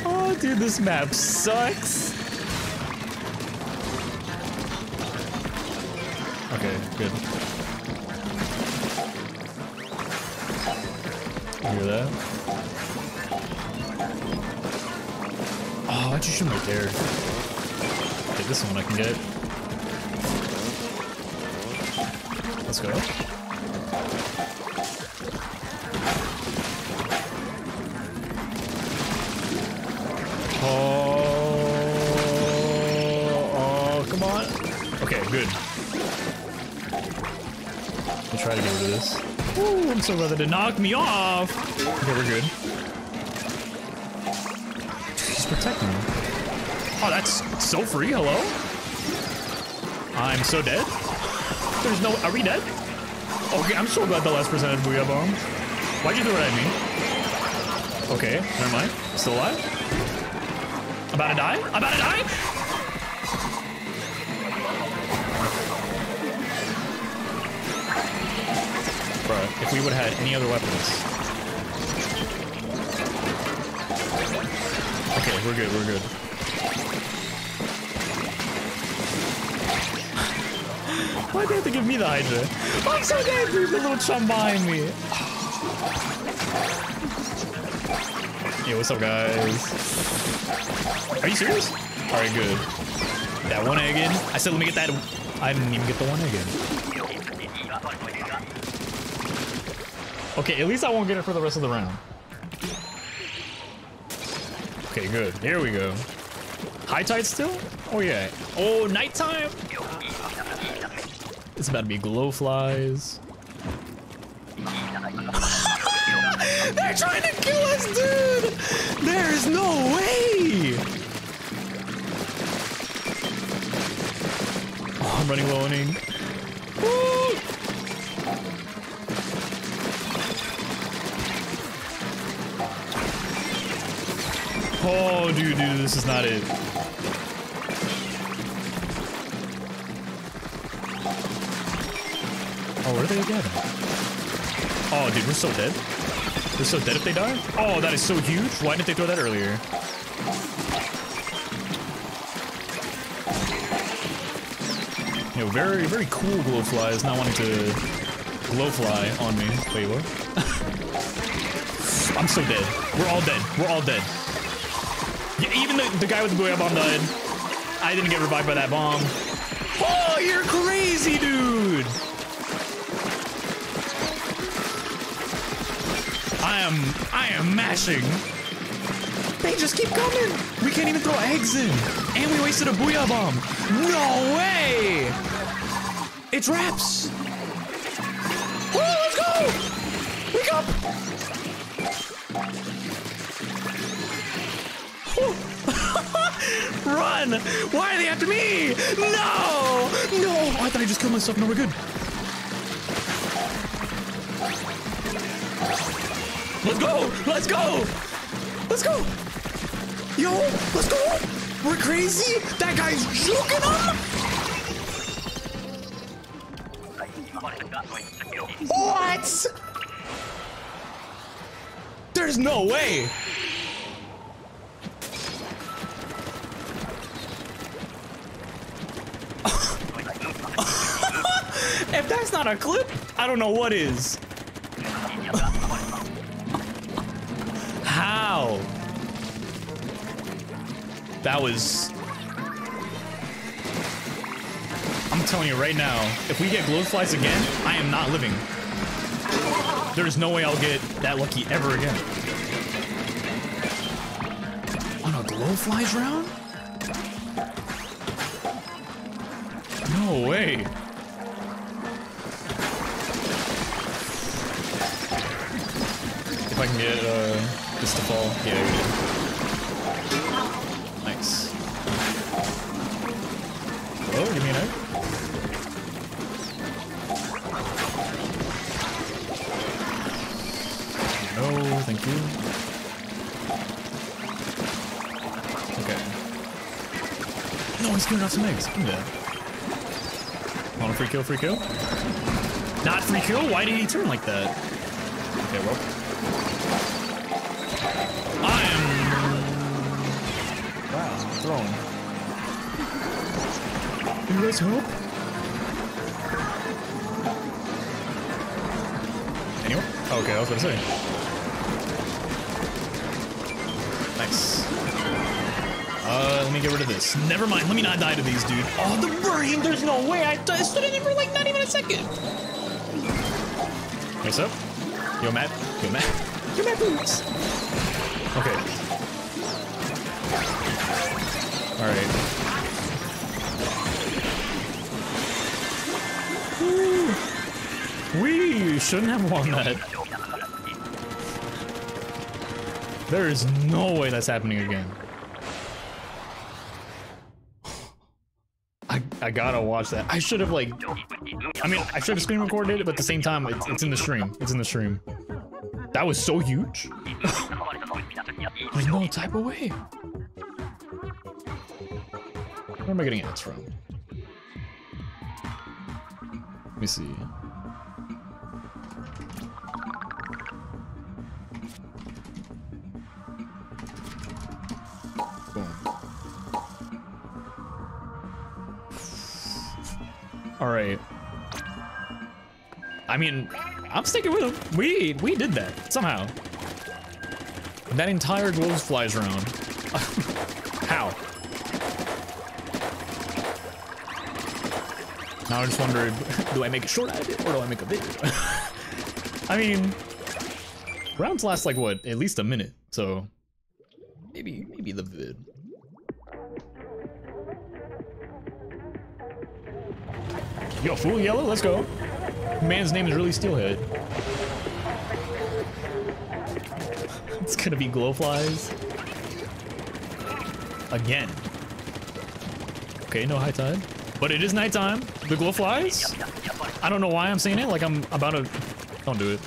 Oh, dude, this map sucks. Okay, good. You hear that? Oh, why'd you shoot right there? Okay, this one I can get. Let's go. Oh, oh, come on. Okay, good. I'll try to get rid of this. Ooh, I'm so glad that it knocked me off. Okay, we're good. Oh, that's so free. Hello? I'm so dead. There's no. Are we dead? Okay, I'm so glad the last person had Booyah Bomb. Why'd you throw it at me? Okay, never mind. Still alive? About to die? About to die? Bruh, if we would have had any other weapons. Okay, we're good, we're good. Why'd they have to give me the Hydra? I'm so dead! There's a little chum behind me. Yo, what's up, guys? Are you serious? Alright, good. That one egg in. I said, let me get that. I didn't even get the one egg in. Okay, at least I won't get it for the rest of the round. Okay, good. Here we go. High tide still? Oh, yeah. Oh, nighttime? It's about to be glow flies. They're trying to kill us, dude! There's no way! Oh, I'm running low on ink. Oh, dude, dude, this is not it. Are they again? Oh, dude, we're so dead. We're so dead if they die? Oh, that is so huge. Why didn't they throw that earlier? You know, very, very cool glow flies not wanting to Glowfly on me. Wait, what? I'm so dead. We're all dead. We're all dead. Yeah, even the, the guy with the Booyah bomb died. I didn't get revived by that bomb. Oh, you're crazy, dude! I am, I am mashing. They just keep coming. We can't even throw eggs in. And we wasted a Booyah bomb. No way! It's wraps. Oh, let's go! Wake up! Run! Why are they after me? No! No! I thought I just killed myself. No, we're good. Let's go! Let's go! Yo, let's go! We're crazy! That guy's juking him! What? There's no way! if that's not a clip, I don't know what is. That was... I'm telling you right now, if we get glowflies again, I am not living. There's no way I'll get that lucky ever again. On a glow flies round? No way. If I can get uh, this to fall. Yeah, No, he's giving some eggs. That. Want a free kill, free kill? Not free kill? Why did he turn like that? Okay, well. I am... Wow, throwing. Can you guys help? Anyone? Okay, I was gonna say. Let me get rid of this. Never mind, let me not die to these, dude. Oh, the brain! There's no way! I, I stood in it for like not even a second! What's up? Yo, Matt. Yo, Matt. Yo, Matt Boots! Okay. All right. We shouldn't have won that. There is no way that's happening again. I, I gotta watch that. I should have like, I mean, I should have screen recorded it, but at the same time, it's, it's in the stream. It's in the stream. That was so huge. There's no type of way. Where am I getting ads from? Let me see. I mean, I'm sticking with him. We we did that somehow. That entire globe flies around. How? Now I just wondered, do I make a short out of it or do I make a big? I mean, rounds last like what, at least a minute. So Yo, full yellow, let's go. Man's name is really Steelhead. it's gonna be glowflies. Again. Okay, no high tide. But it is nighttime. The glowflies? I don't know why I'm saying it like I'm about to... Don't do it.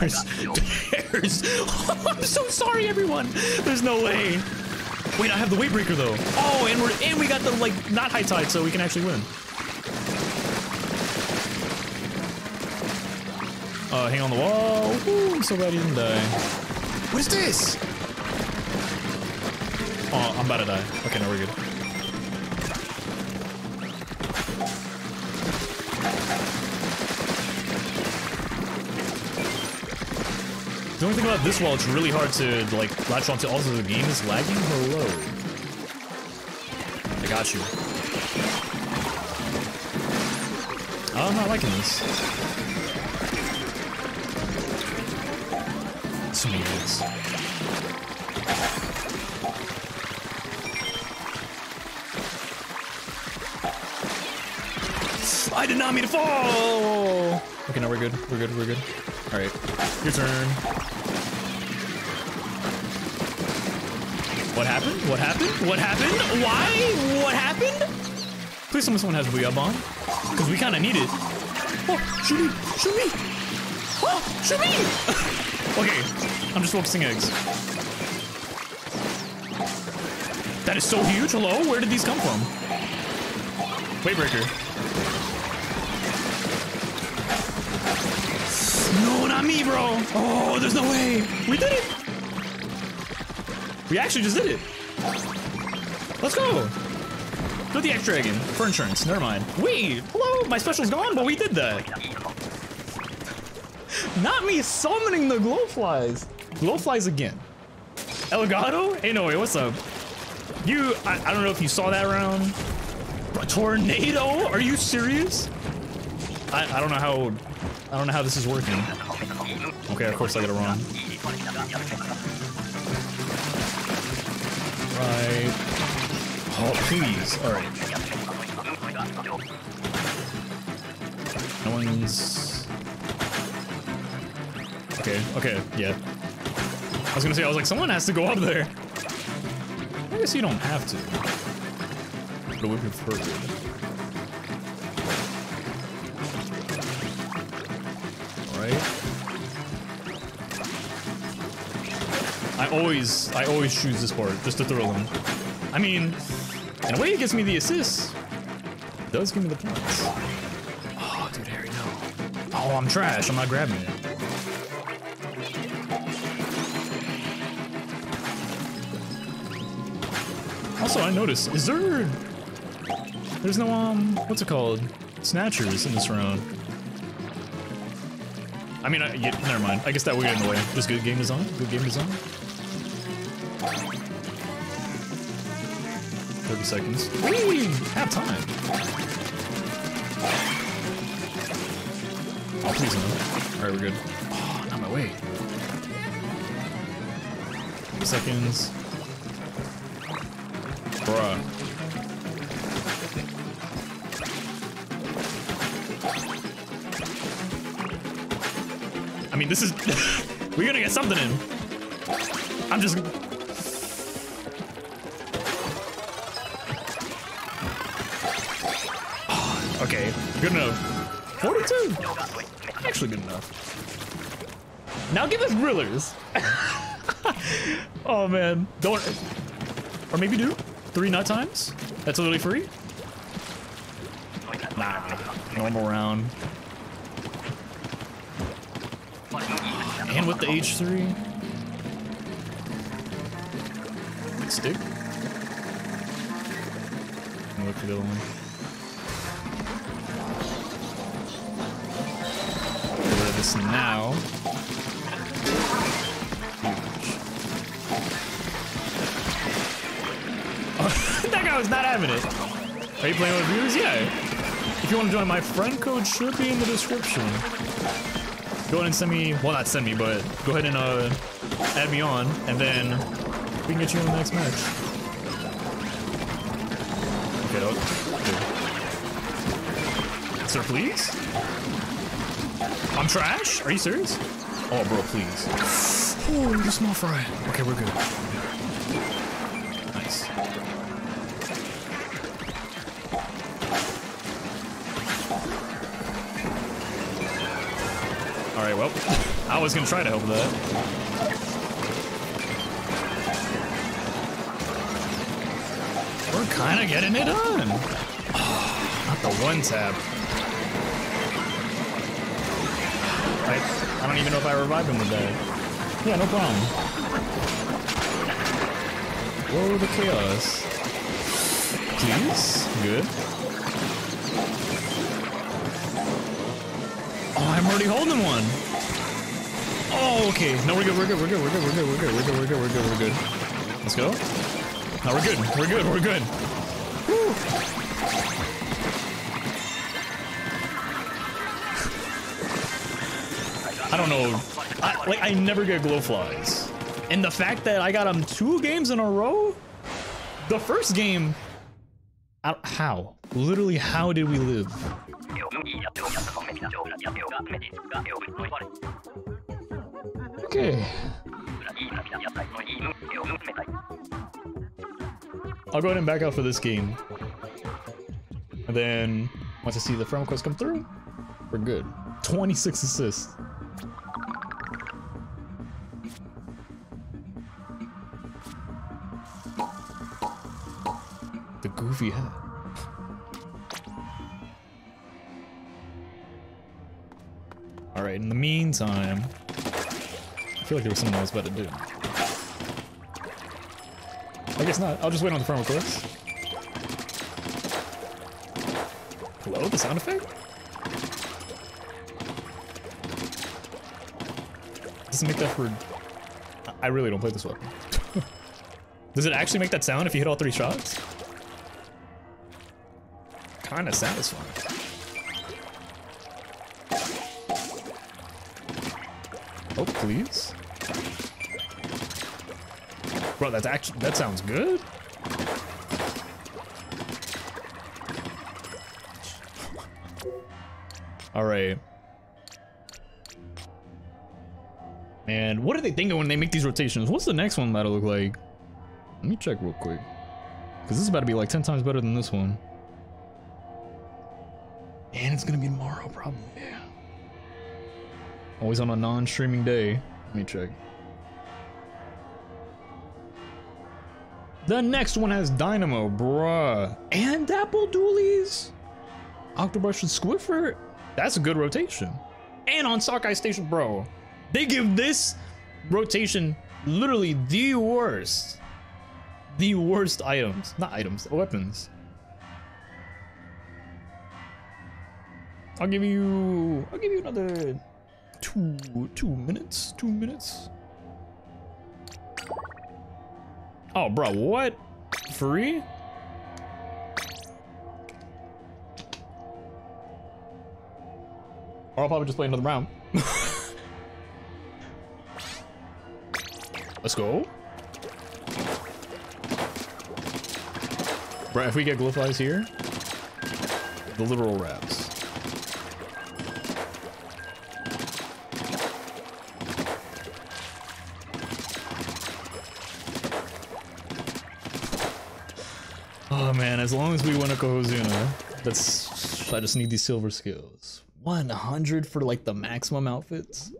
There's... There's... I'm so sorry, everyone. There's no way. Wait, I have the Wave Breaker though. Oh, and we're and we got the like not high tide, so we can actually win. Uh, hang on the wall. Ooh, I'm so glad he didn't die. What is this? Oh, I'm about to die. Okay, now we're good. The only thing about this wall, it's really hard to like latch onto. Also, the game is lagging. Hello. I got you. Oh, I'm not liking this. So many hits. I did not mean to fall! Okay, now we're good. We're good. We're good. All right, your turn. What happened? What happened? What happened? Why? What happened? Please tell me someone has Booyah Bomb. Because we kind of need it. Oh, shoot me! Shoot me! Oh, shoot me! okay, I'm just focusing eggs. That is so huge. Hello? Where did these come from? Wave Breaker. Me, bro. Oh, there's no way. We did it. We actually just did it. Let's go. Do the X Dragon for insurance. Never mind. Wait, hello. My special's gone, but we did that. Not me summoning the glowflies. Glowflies again. Elgato? Hey, no way. What's up? You, I, I don't know if you saw that round. A tornado? Are you serious? I, I don't know how I don't know how this is working. Okay, of course I got it wrong. Right. Oh, please. Alright. No one's... Okay, okay, yeah. I was gonna say, I was like, someone has to go up there. I guess you don't have to. But we prefer. I always, I always choose this part just to throw them. I mean, in a way, it gives me the assist. It does give me the points. Oh, dude, Harry, no. Oh, I'm trash. I'm not grabbing it. Also, I noticed, is there... There's no, um, what's it called? Snatchers in this round. I mean, I, yeah, never mind. I guess that would get in the way. Just good game design. Good game design. 30 seconds. Whee! Have time. Oh, please no. Alright, we're good. Oh, not my way. 30 seconds. Bruh. I mean, this is... We're gonna get something in. I'm just... good enough. 42! Actually good enough. Now give us rulers. oh man, don't... Or maybe do? Three nut times? That's literally free? Nah, normal round. And with the H3. Stick. Look for the other one. Now. Oh, that guy was not having it. Are you playing with viewers? Yeah. If you want to join, my friend code should be in the description go ahead and send me, well not send me, but go ahead and uh, add me on, and then we can get you in the next match. Okay, dog. Sir, please? I'm trash? Are you serious? Oh, bro, please. Oh, you're small fry. Okay, we're good. Nice. Alright, well, I was gonna try to help with that. We're kinda getting it on. not the one tap. I, don't even know if I revived him with that. Yeah, no problem. Whoa, the chaos. Please? Good. Oh, I'm already holding one. Oh, okay. No, we're good. We're good. We're good. We're good. We're good. We're good. We're good. We're good. We're good. We're good. Let's go. No, we're good. We're good. We're good. I don't know. I, like, I never get glow flies. And the fact that I got them two games in a row, the first game, I, how? Literally, how did we live? Okay. I'll go ahead and back out for this game. And then, once I see the friend request come through, we're good. 26 assists. Goofy hat. Alright, in the meantime, I feel like there was something I was about to do. I guess not. I'll just wait on the front request. Hello, the sound effect? Does it make that for... I really don't play this weapon. Does it actually make that sound if you hit all three shots? Kinda satisfying. Oh, please. Bro, that's actually, that sounds good. All right. And what are they thinking when they make these rotations? What's the next one that'll look like? Let me check real quick. Because this is about to be like 10 times better than this one. It's to be tomorrow, probably. Yeah. Always on a non-streaming day. Let me check. The next one has Dynamo, bruh. And Dapple Dualies? Octobrush and Squiffer? That's a good rotation. And on Sockeye Station, bro. They give this rotation literally the worst. The worst items. Not items, weapons. I'll give you, I'll give you another two, two minutes, two minutes. Oh, bro, what? Free? Or I'll probably just play another round. Let's go. Bro, if we get glowflies here, the literal rats. Oh man, as long as we win a Cohozuna, that's I just need these silver scales. 100 for like the maximum outfits.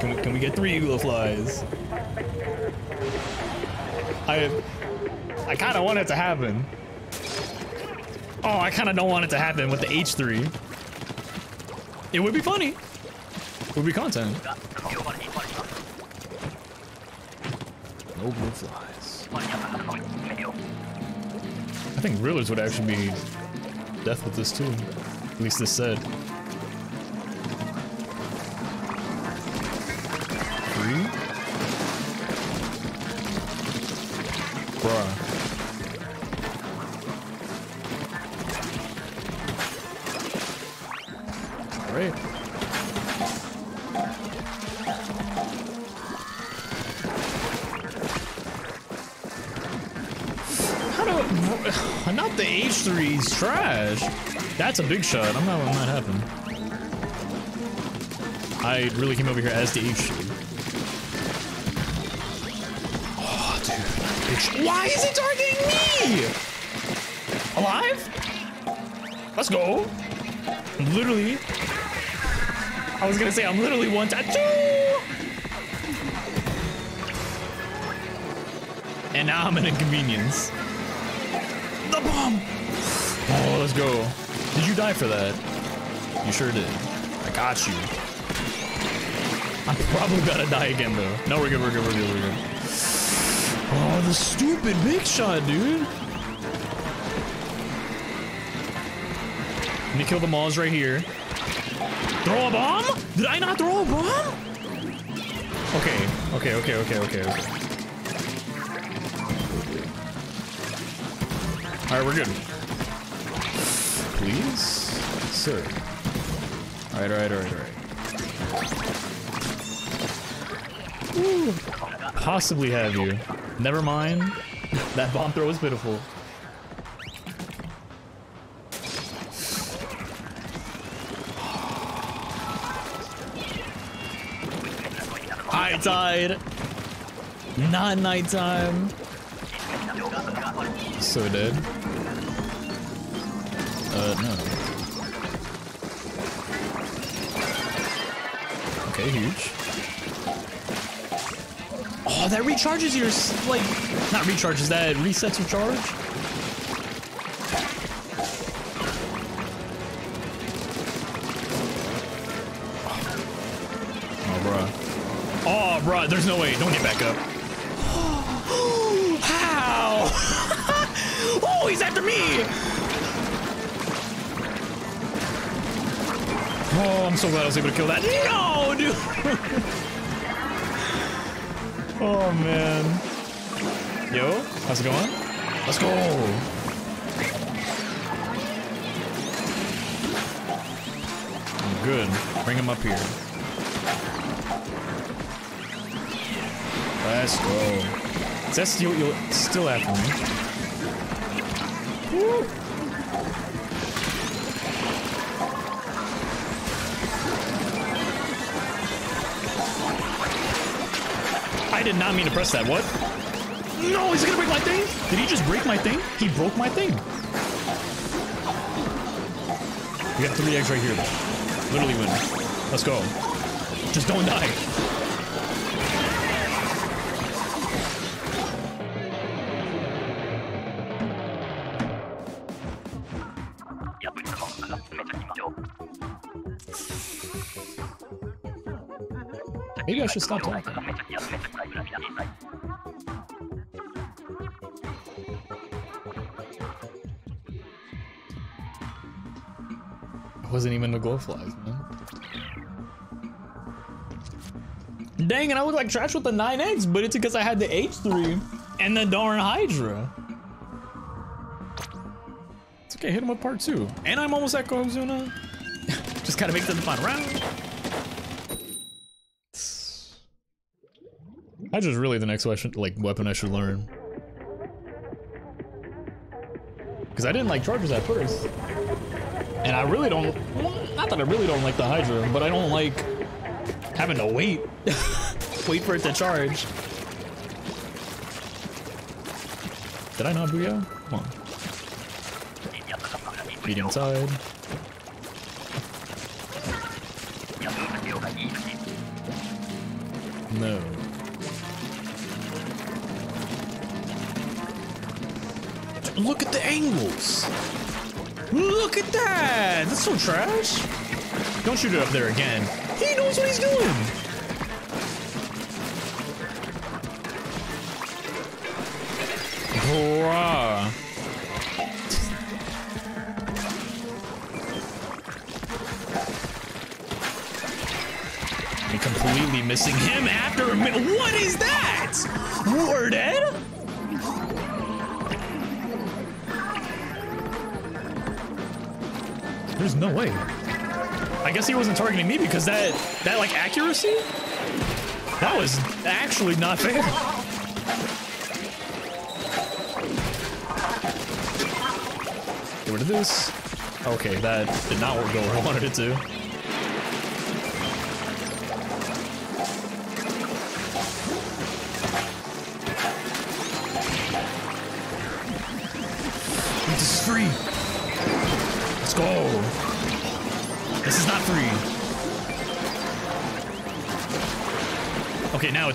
Can we, can we get three glowflies? I I kind of want it to happen. Oh, I kind of don't want it to happen with the H3. It would be funny. It would be content. No blue flies. I think Grillers would actually be death with this too. At least this said. Trash? That's a big shot. I'm not letting that happen. I really came over here as the H3. Oh, dude. Why is it targeting me? Alive? Let's go. I'm literally. I was gonna say I'm literally one tattoo. And now I'm an inconvenience. Let's go. Did you die for that? You sure did. I got you. I'm probably gonna die again though. No, we're good, we're good, we're good, we're good. Oh, the stupid big shot, dude. Let me kill the Maws right here. Throw a bomb? Did I not throw a bomb? Okay, okay, okay, okay, okay, okay. All right, we're good. Please, sir. All right, all right, all right, all right. Possibly have you. Never mind. That bomb throw was pitiful. I died. Not nighttime. So dead. Uh, no. Okay, huge. Oh, that recharges your, like, not recharges, that resets your charge? Oh, bruh. Oh, bruh, there's no way. Don't get back up. How? oh, he's after me! Oh, I'm so glad I was able to kill that. No, dude! oh, man. Yo, how's it going? Let's go! Good. Bring him up here. Let's go. Is that still, still after me? Woo. Did not mean to press that. What? No, he's gonna break my thing? Did he just break my thing? He broke my thing. We got three eggs right here, though. Literally win. Let's go. Just don't die. Maybe I should stop talking. Wasn't even the glowflies, man. Dang, and I look like trash with the 9 eggs, but it's because I had the H3 and the darn Hydra. It's okay, hit him with part two. And I'm almost at Cohozuna. Just gotta make it to the final round. Hydra's really the next question, like weapon I should learn. Because I didn't like charges at first. And I really don't, not that I really don't like the Hydra, but I don't like having to wait. wait for it to charge. Did I not booyah? Come on. Beat inside. So trash. Don't shoot it up there again. He knows what he's doing. Guess he wasn't targeting me because that, that like accuracy? That was actually not fair. Get rid of this. Okay, that did not go where I wanted it to.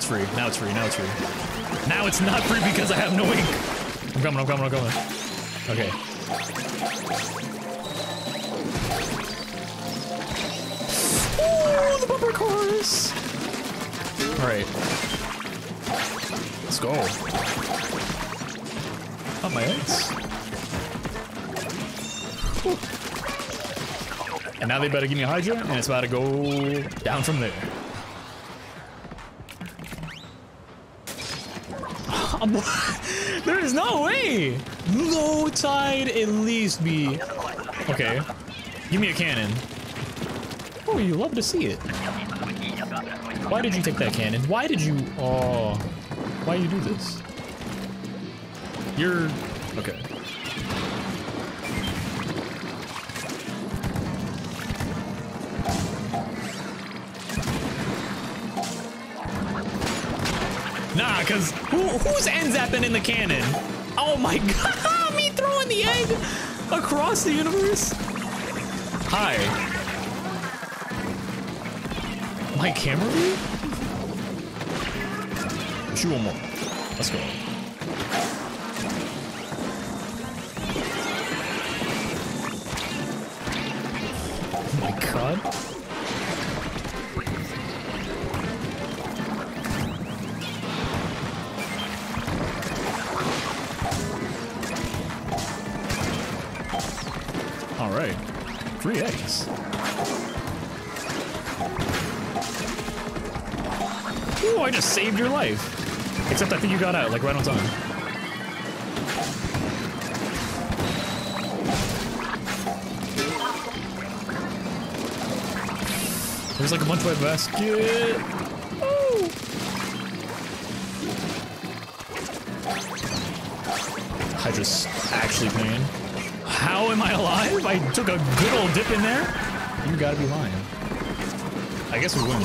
It's free. Now it's free. Now it's free. Now it's not free because I have no ink. I'm coming. I'm coming. I'm coming. Okay. Ooh, the bumper cars. All right. Let's go. Up my ass. And now they better give me a Hydra, and it's about to go down from there. there is no way! Low tide at least be... Okay. Give me a cannon. Oh, you love to see it. Why did you take that cannon? Why did you... Oh... Why you do this? You're... who's end zapping in the cannon? Oh my god, me throwing the egg across the universe? Hi. My camera view? Shoot one more. Let's go. Basket. Ooh. Actually paying. How am I alive? I took a good old dip in there? You gotta be lying. I guess we win.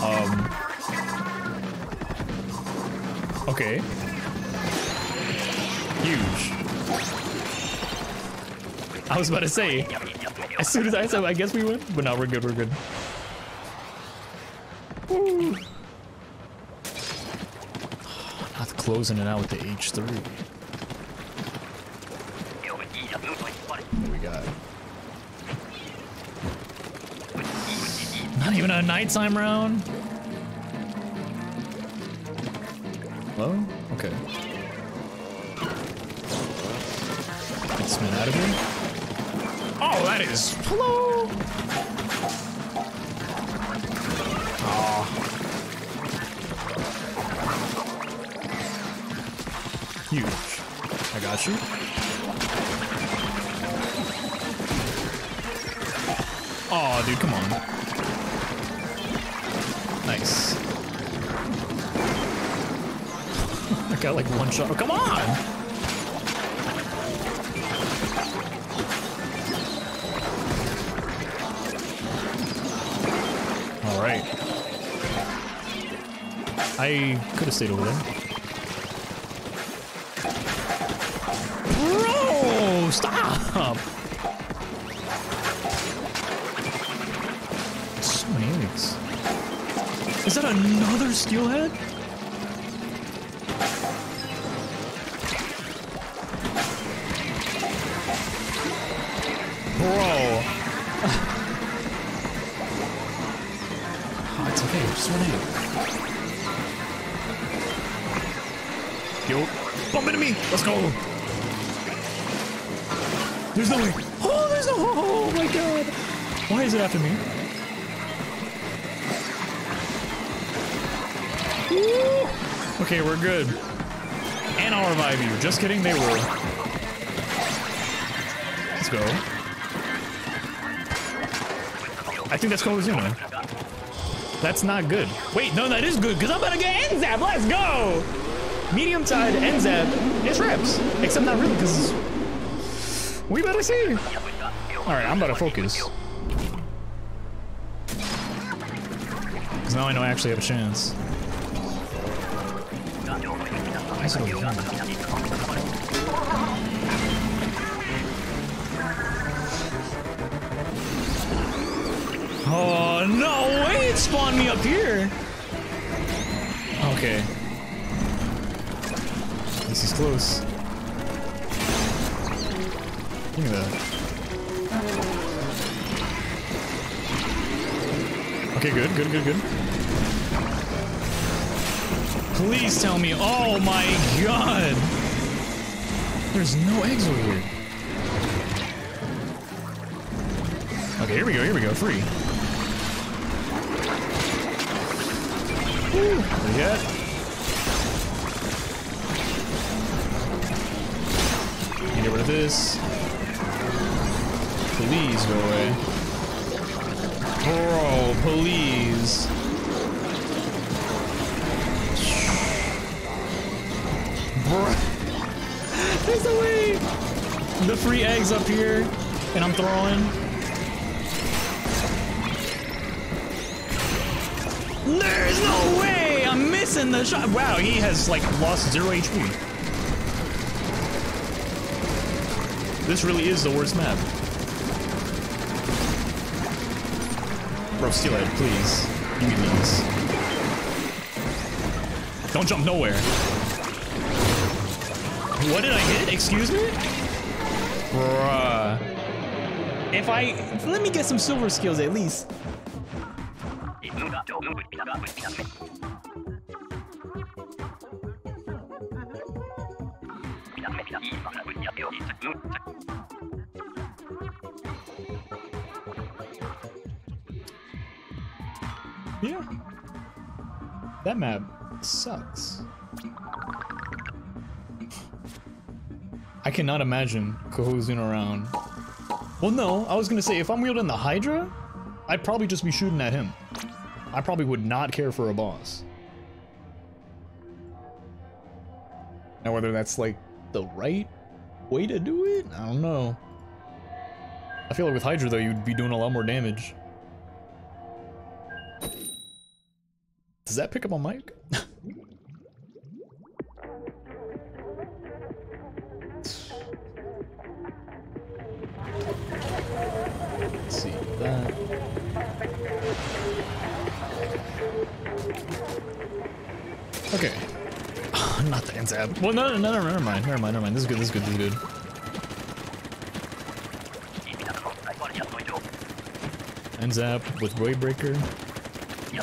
Um. Okay. Huge. I was about to say, soon as I said, I guess we win, but now we're good, we're good. Woo. Not closing it out with the H3. What we got? Not even a nighttime round? Shot. Oh, come on! All right. I could have stayed over there. Bro, stop! So many eggs. Is that another steelhead? Go. There's no way. Oh, there's no. Oh my god. Why is it after me? Woo. Okay, we're good. And I'll revive you. Just kidding, they will. Let's go. I think that's Kozuna. That's not good. Wait, no, that is good, because I'm about to get N-Zap. Let's go! Medium tide N-Zap reps. Except not really, because we better see. Alright, I'm about to focus. Because now I know I actually have a chance. It? Oh, no way it spawned me up here. Okay. Close. Look at that. Okay, good, good, good, good. Please tell me. Oh my god. There's no eggs over here. Okay, here we go, here we go, free. Woo. Go away. Bro, please. Bro. There's no way. The free eggs up here, and I'm throwing. There's no way! I'm missing the shot. Wow, he has like lost zero HP. This really is the worst map. Bro, steelhead, please. Give me these. Don't jump nowhere. What did I hit? Excuse me? Bruh. If I... Let me get some silver scales at least. I cannot imagine Cohozuna round. Well, no, I was gonna say, if I'm wielding the Hydra, I'd probably just be shooting at him. I probably would not care for a boss. Now, whether that's like the right way to do it, I don't know. I feel like with Hydra, though, you'd be doing a lot more damage. Does that pick up on mic? Let's see that. Okay. Not the N-Zap. Well, no, no, no, never mind, never mind, never mind. This is good, this is good, this is good. N-Zap with Wave Breaker. We're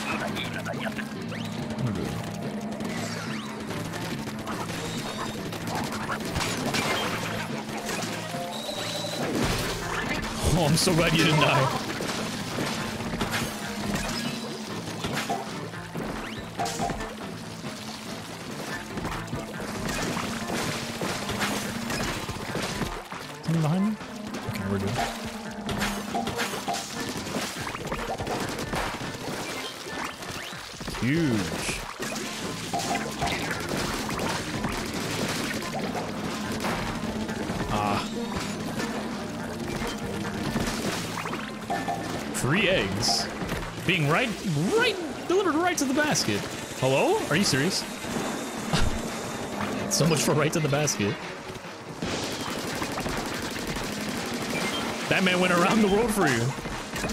Oh, I'm so glad you didn't die. Hello? Are you serious? so much for right to the basket. That man went around the world for you.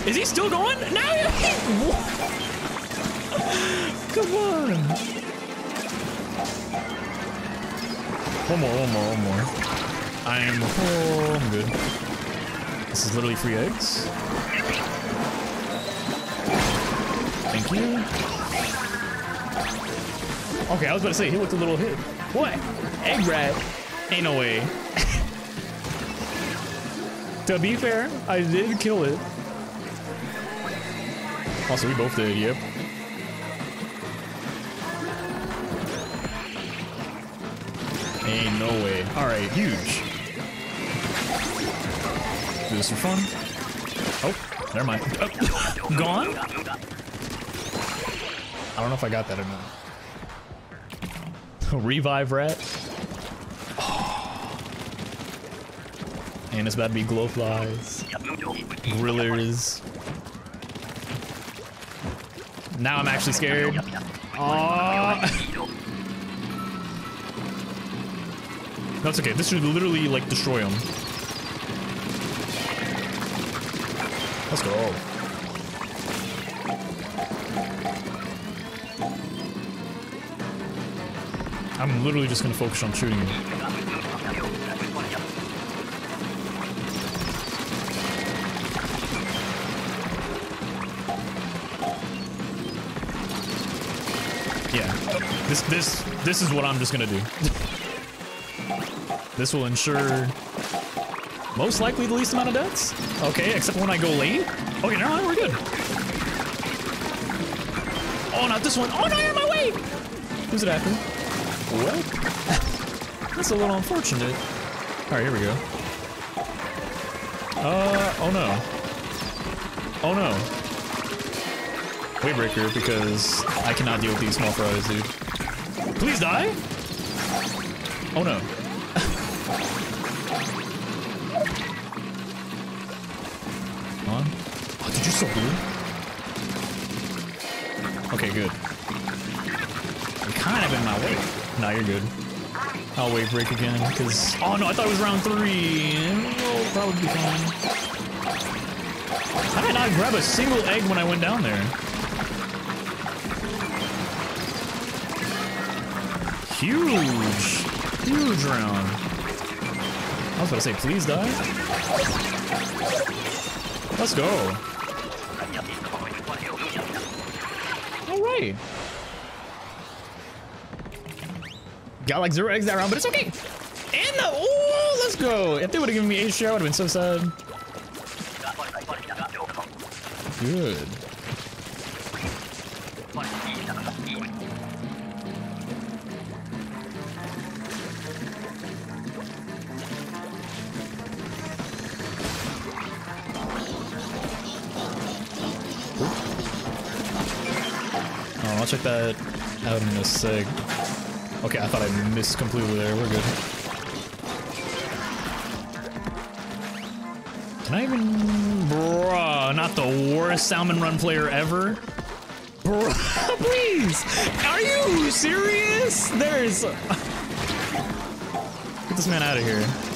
Is he still going? Now Come on. One more, one more, one more. I'm, oh, I'm good. This is literally free eggs. Thank you. Okay, I was about to say, he looked a little hit. What? Egg rat? Ain't no way. to be fair, I did kill it. Also, we both did, yep. Ain't no way. Alright, huge. Do this for fun. Oh, never mind. Oh, gone? I don't know if I got that or not. Revive rat. And it's about to be glowflies. Grillers. Now I'm actually scared. Oh. That's okay. This should literally, like, destroy him. Let's go. I'm literally just gonna focus on shooting. Yeah. This this this is what I'm just gonna do. This will ensure most likely the least amount of deaths. Okay, except when I go late. Okay, never mind, we're good. Oh, not this one. Oh, no, you're in my way. Who's it after? What? That's a little unfortunate. All right, here we go. Uh, oh no. Oh no. Wave Breaker, because I cannot deal with these small fries, dude. Please die? Oh no. You're good. I'll wave break again, because... Oh, no, I thought it was round three. Oh, we'll probably be fine. How did I not grab a single egg when I went down there? Huge! Huge round. I was about to say, please die. Let's go. Got like zero eggs that round, but it's okay. And the, oh, let's go. If they would have given me a share, I would have been so sad. Good. Oh, I'll check that out in a seg. Okay, I thought I missed completely there. We're good. Can I even... Bruh, not the worst salmon run player ever. Bruh, please! Are you serious? There's... Get this man out of here.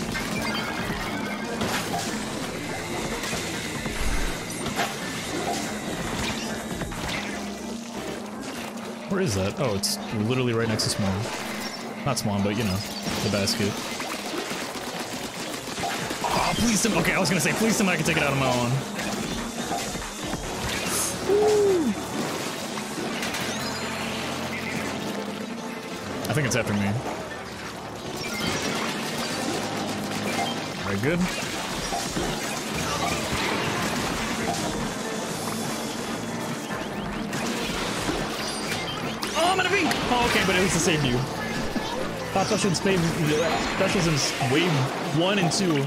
Where is that? Oh, it's literally right next to Swan. Not Swan, but you know, the basket. Oh, please some- okay, I was gonna say, please somebody can take it out of my own. Woo. I think it's after me. Very good. Oh, okay, but at least it saved you. Pop specials, wave, specials in wave one and two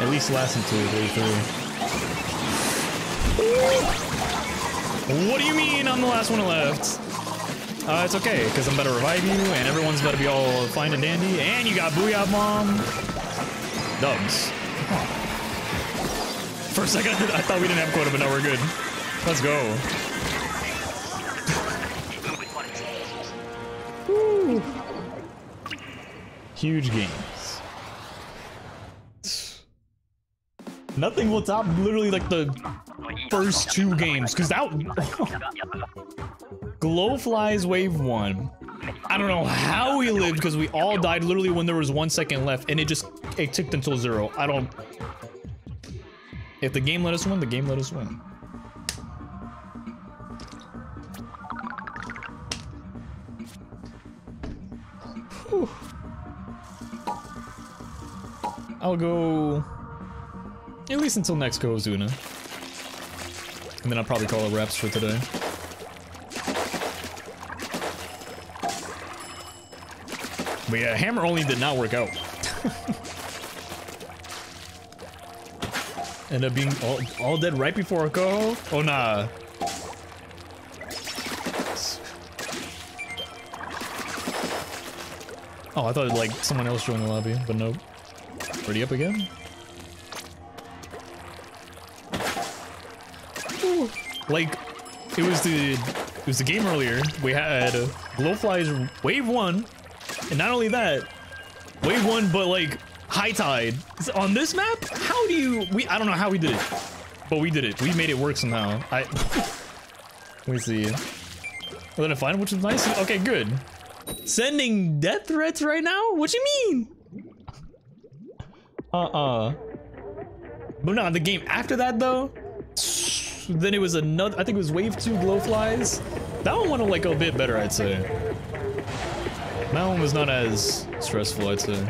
at least last until wave three. What do you mean I'm the last one left? Uh, it's okay, because I'm about to revive you, and everyone's about to be all fine and dandy, and you got Booyah Bomb. Dubs. For a second, I thought we didn't have quota, but now we're good. Let's go. Huge games. Nothing will top literally like the first two games, because that Glowflies Wave 1. I don't know how we lived because we all died literally when there was one second left and it just it ticked until zero. I don't if the game let us win, the game let us win. I'll go at least until next Cohozuna. And then I'll probably call it wraps for today. But yeah, hammer only did not work out. End up being all, all dead right before a go. Oh nah. Oh, I thought like someone else joined the lobby, but nope. Ready up again? Ooh. Like, it was the it was the game earlier. We had Glowflies Wave 1, and not only that, Wave 1, but like high tide. On this map, how do you we I don't know how we did it. But we did it. We made it work somehow. I Let me see. Well, then I find which is nice. Okay, good. Sending death threats right now? What you mean? Uh-uh. But no, the game after that though, then it was another, I think it was Wave 2 Glowflies. That one went like a bit better, I'd say. That one was not as stressful, I'd say.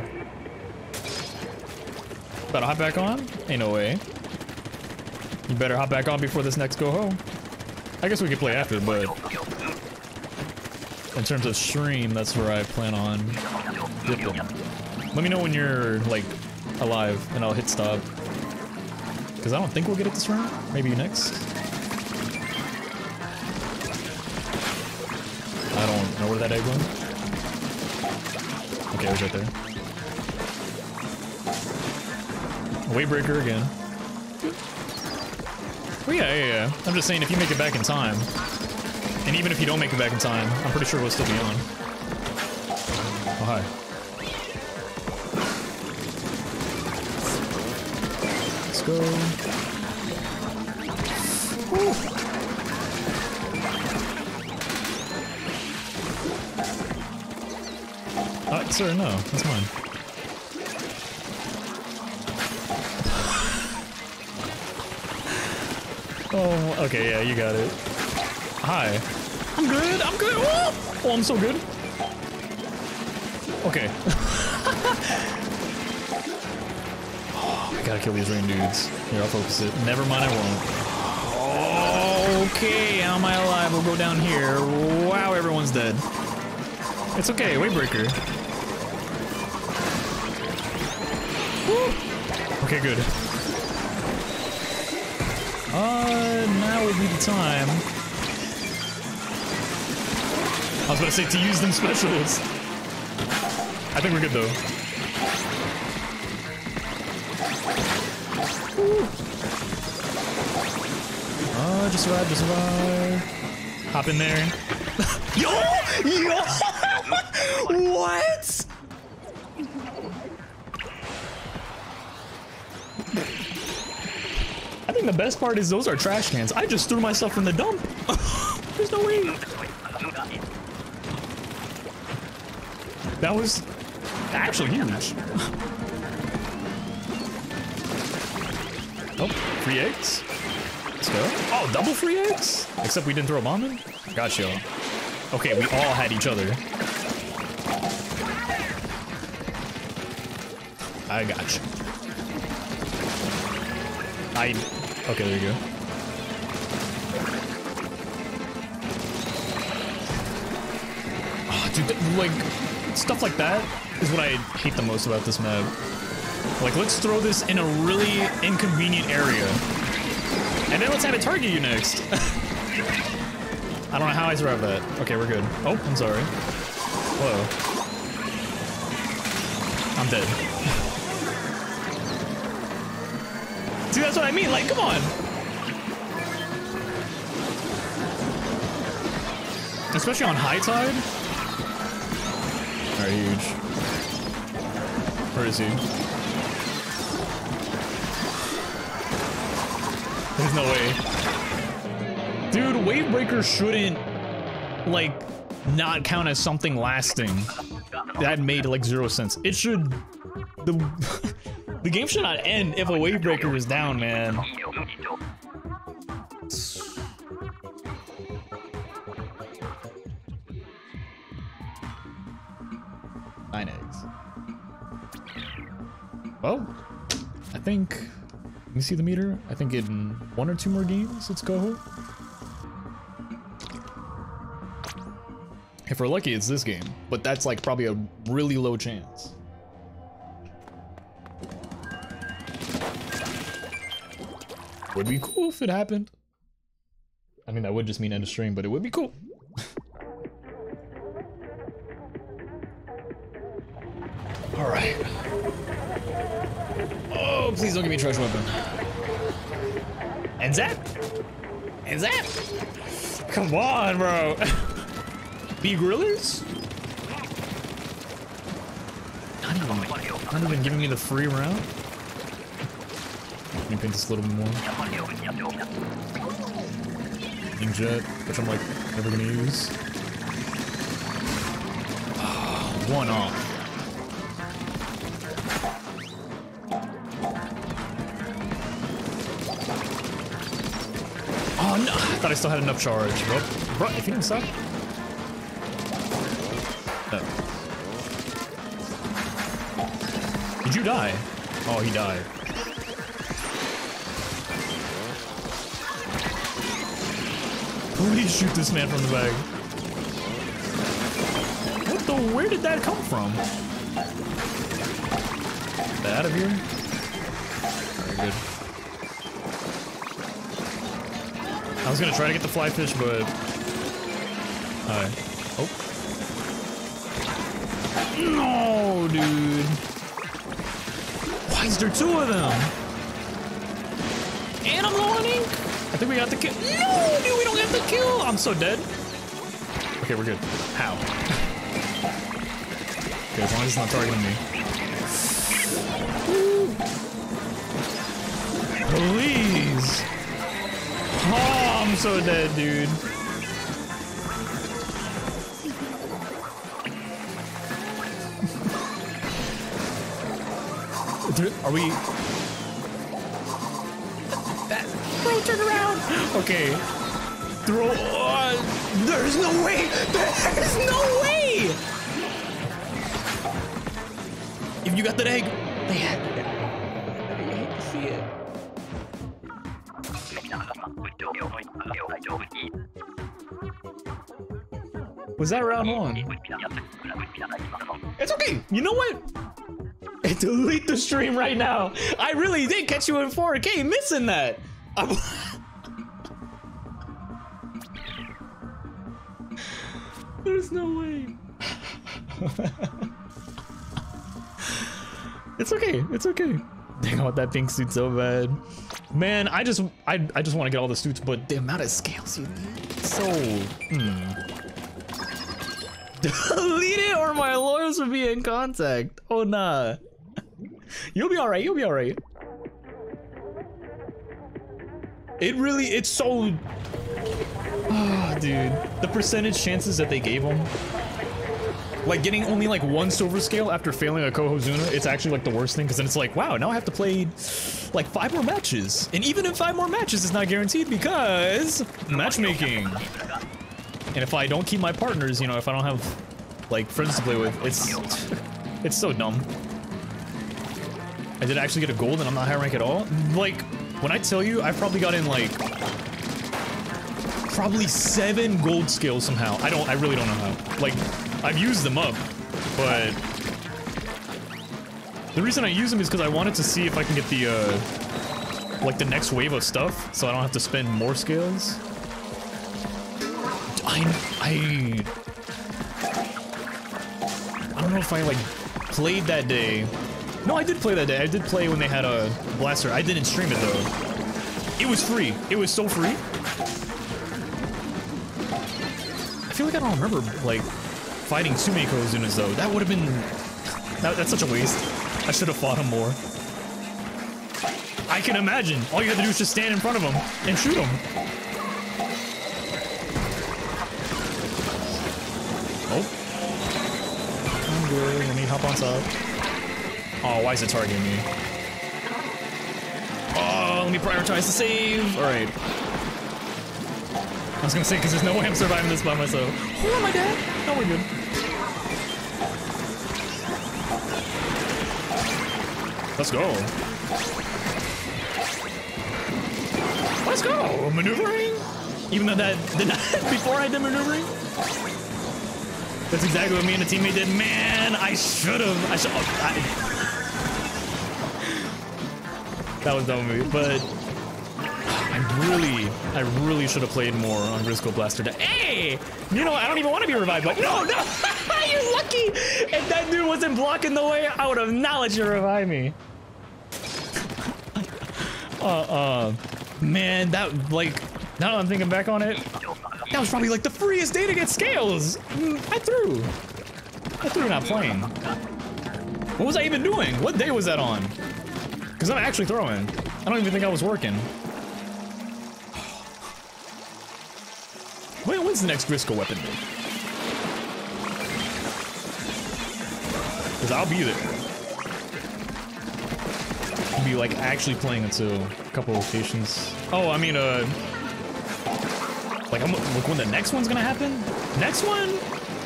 Better hop back on? Ain't no way. You better hop back on before this next go home. I guess we could play after, but in terms of stream, that's where I plan on dipping. Let me know when you're, like, alive, and I'll hit stop. Because I don't think we'll get it this round. Maybe next. I don't know where that egg went. Okay, it was right there. Wave Breaker again. Oh yeah, yeah, yeah. I'm just saying if you make it back in time, and even if you don't make it back in time, I'm pretty sure we'll still be on. Oh, hi. Go. Uh, sir, no. That's mine. oh, okay, yeah, you got it. Hi. I'm good, I'm good. Oh, oh I'm so good. Okay. gotta kill these rain dudes. Here, I'll focus it. Never mind, I won't. Okay, how am I alive? We'll go down here. Wow, everyone's dead. It's okay, Wave Breaker. Woo. Okay, good. Uh, now would be the time. I was about to say to use them specials. I think we're good though. Just survive, just survive. Hop in there. yo! Yo! what? I think the best part is those are trash cans. I just threw myself in the dump. There's no way. That was actually huge. oh, free eggs. Oh, double free eggs? Except we didn't throw a bomb in? Gotcha. Okay, we all had each other. I got you. I... Okay, there you go. Oh, dude, like, stuff like that is what I hate the most about this map. Like, let's throw this in a really inconvenient area. And then let's have it target you next. I don't know how I survived that. Okay, we're good. Oh, I'm sorry. Whoa. I'm dead. See, that's what I mean. Like, come on. Especially on high tide. Are huge. Where is he? No way. Dude, Wave Breaker shouldn't, like, not count as something lasting. That made, like, zero sense. It should... The... The game should not end if a wave breaker is down, man. See the meter. I think in one or two more games, it's go. If we're lucky, it's this game, but that's like probably a really low chance. Would be cool if it happened. I mean, that would just mean end of stream, but it would be cool. All right. Oh, please don't give me a trash weapon. And zap. And zap. Come on, bro. Be grillers? Not even, not even giving me the free round? Let me paint this a little bit more. Jet, which I'm like never gonna use. One off. Thought I still had enough charge. Bro, bro if you didn't. No. Did you die? Oh, he died. Please shoot this man from the bag. What the? Where did that come from? Get out of here. Was gonna try to get the fly fish, but. Hi. Oh. No, dude. Why is there two of them? And I'm ink. I think we got the kill. No, dude, we don't get the kill. I'm so dead. Okay, we're good. How? okay, as long as it's not targeting me. Please. So dead, dude. Are we Bro, turn around. Okay. Throw. Uh, there's no way. There's no way. If you got that egg, Was that round one? It's okay. You know what? Delete the stream right now. I really did catch you in 4K missing that. There's no way. it's okay. It's okay. Dang, I want that pink suit so bad. Man, I just I, I just want to get all the suits, but the amount of scales you need. So, hmm. Delete it or my lawyers will be in contact. Oh nah. You'll be alright, you'll be alright. It really, it's so... Oh, dude. The percentage chances that they gave him. Like, getting only, like, one silver scale after failing a Cohozuna, it's actually, like, the worst thing, because then it's like, wow, now I have to play, like, five more matches. And even in five more matches, it's not guaranteed, because matchmaking. And if I don't keep my partners, you know, if I don't have, like, friends to play with, it's... it's so dumb. I did actually get a gold and I'm not high rank at all. Like, when I tell you, I've probably gotten like probably seven gold scales somehow. I don't, I really don't know how. Like, I've used them up, but the reason I use them is because I wanted to see if I can get the, uh, like the next wave of stuff, so I don't have to spend more scales. I, I, I don't know if I like played that day No, I did play that day. I did play when they had a blaster. I didn't stream it though. It was free. It was so free. I feel like I don't remember like fighting many Cohozunas though. That would have been that, that's such a waste. I should have fought him more. I can imagine. All you have to do is just stand in front of him and shoot him. Oh. I'm Hop on top. Oh, why is it targeting me? Oh, let me prioritize the save. All right. I was gonna say, because there's no way I'm surviving this by myself. Oh, am I dead? No, we're good. Let's go. Let's go. Maneuvering? Even though that did not before I did maneuvering? That's exactly what me and a teammate did. Man, I should have. I should. I, that was dumb of me, but I really, I really should have played more on Grizzco Blaster. Hey, you know, I don't even want to be revived, but no, no, you're lucky. If that dude wasn't blocking the way, I would have not let you revive me. uh, uh, man, that like, now that I'm thinking back on it, that was probably like the freest day to get scales. Mm, I threw. I threw not playing. What was I even doing? What day was that on? Because I'm actually throwing. I don't even think I was working. When, when's the next Grizzco weapon? Because I'll be there. I'll be like actually playing until a couple locations. Oh, I mean, uh, like, I'm, like when the next one's gonna happen? Next one?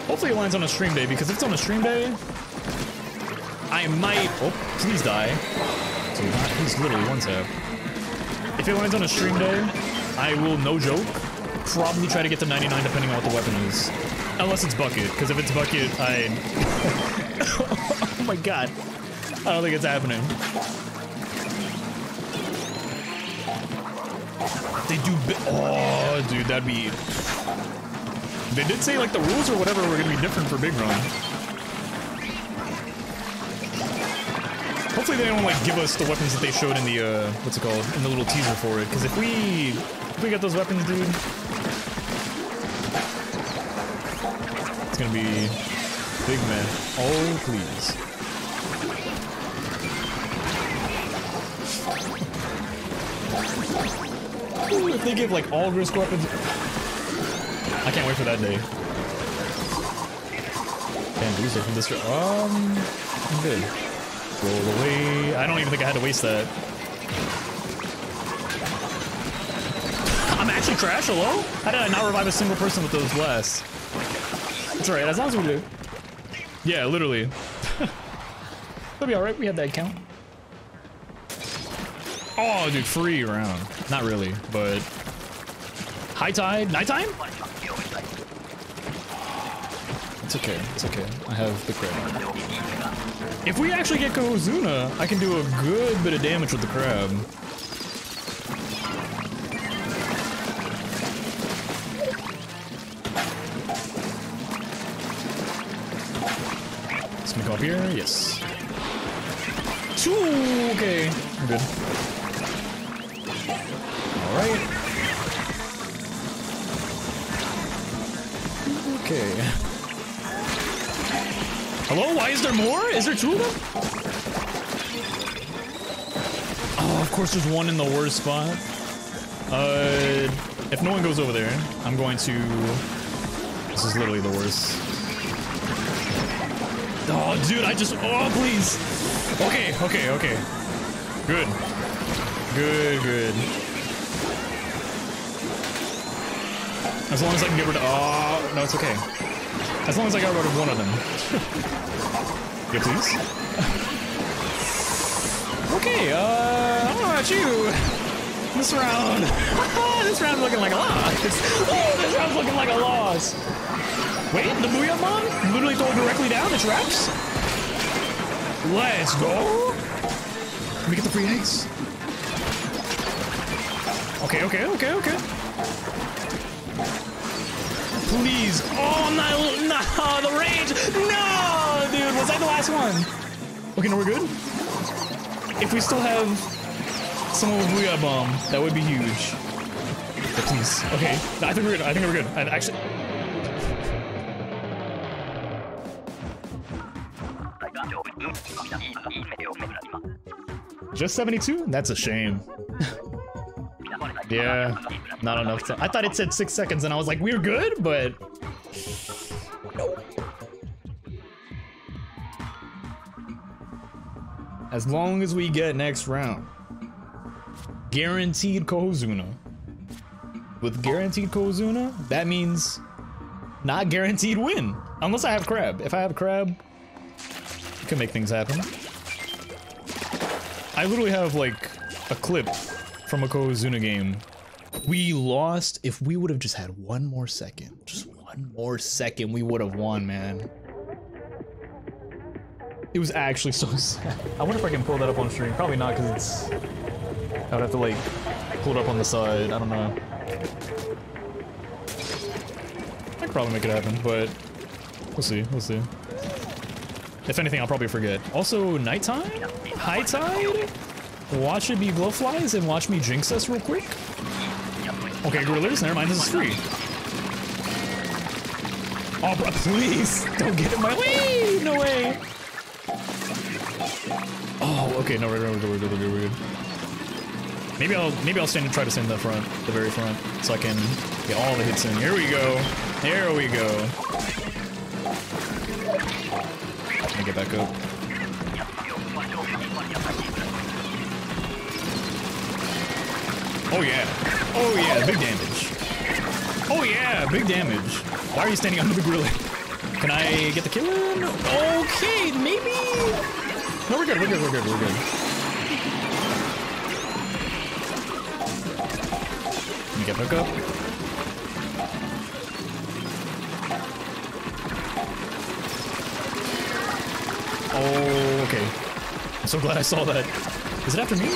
Hopefully it lands on a stream day because if it's on a stream day, I might. Oh, please die. Dude, he's literally one tap. If it lands on a stream day, I will, no joke, probably try to get to 99 depending on what the weapon is. Unless it's bucket, because if it's bucket, I... oh my god. I don't think it's happening. They do Oh, dude, that'd be... They did say, like, the rules or whatever were gonna be different for Big Run. Hopefully they don't, like, give us the weapons that they showed in the, uh, what's it called? In the little teaser for it. Because if we... If we get those weapons, dude... It's gonna be... Big man. Oh, please. They give like all Grizzco weapons. I can't wait for that day. Lose it from this. Um, I'm good. Roll away. I don't even think I had to waste that. I'm actually trash. Hello? How did I not revive a single person with those blasts? That's alright, as long as we do. Yeah, literally. It'll be alright. We had that count. Oh, dude, free round. Not really, but... High tide? Nighttime? It's okay, it's okay. I have the crab. If we actually get Cohozuna, I can do a good bit of damage with the crab. Let's make up here, yes. Two, okay, I'm good. Alright. Okay. Hello? Why is there more? Is there two of them? Oh, of course there's one in the worst spot. Uh, if no one goes over there, I'm going to... This is literally the worst. Oh, dude, I just... Oh, please. Okay, okay, okay. Good. Good, good. As long as I can get rid of... Oh, no, it's okay. As long as I got rid of one of them. yeah, please. okay, uh, I don't know about you. This round... this round's looking like a loss. Oh, this round's looking like a loss. Wait, the Booyah Bomb? Literally throw directly down the traps? Let's go. Let me get the free eggs. Okay, okay, okay, okay. Please. Oh, no, no, the rage. No, dude, was that the last one? Okay, no, we're good. if we still have someone with Booyah Bomb, that would be huge. But please. Okay, I think we're good. I think we're good. I actually. Just 72? That's a shame. yeah, not enough time. I thought it said six seconds and I was like, we're good, but... Nope. As long as we get next round. Guaranteed Cohozuna. With guaranteed Cohozuna, that means not guaranteed win. Unless I have Crab. If I have Crab, I can make things happen. I literally have like a clip from a Cohozuna game. We lost. If we would have just had one more second, just one more second, we would have won, man. It was actually so sad. I wonder if I can pull that up on stream. Probably not, because it's... I would have to, like, pull it up on the side. I don't know. I could probably make it happen, but... We'll see. We'll see. If anything, I'll probably forget. Also, nighttime? High tide? Watch it be glowflies and watch me jinx us real quick? Okay, Grillers, never mind, this is free. Oh, bro, please! Don't get in my way! No way! Oh, okay, no, we're good, we're good, we're good, we're good. Maybe I'll, maybe I'll stand and try to stand in the front, the very front, so I can get all the hits in. Here we go. Here we go. Let me get back up. Oh yeah. Oh yeah, big damage. Oh yeah, big damage. Why are you standing under the Griller? Can I get the kill in? Okay, maybe. No, we're good, we're good, we're good, we're good. Let me get back up. Oh, okay. I'm so glad I saw that. Is it after me?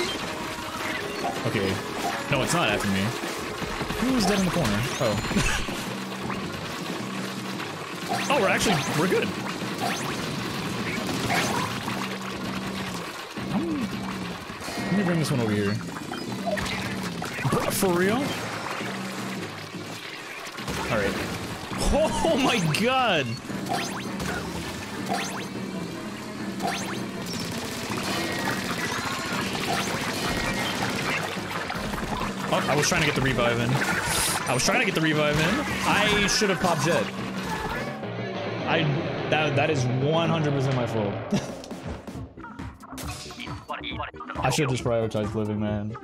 Okay. No, it's not after me. Who's dead in the corner? Oh. oh, we're actually, we're good. Um, let me bring this one over here. For real? Alright. Oh my god! Oh, I was trying to get the revive in. I was trying to get the revive in. I should have popped jet. I that that is 100% my fault. I should just prioritized living, man.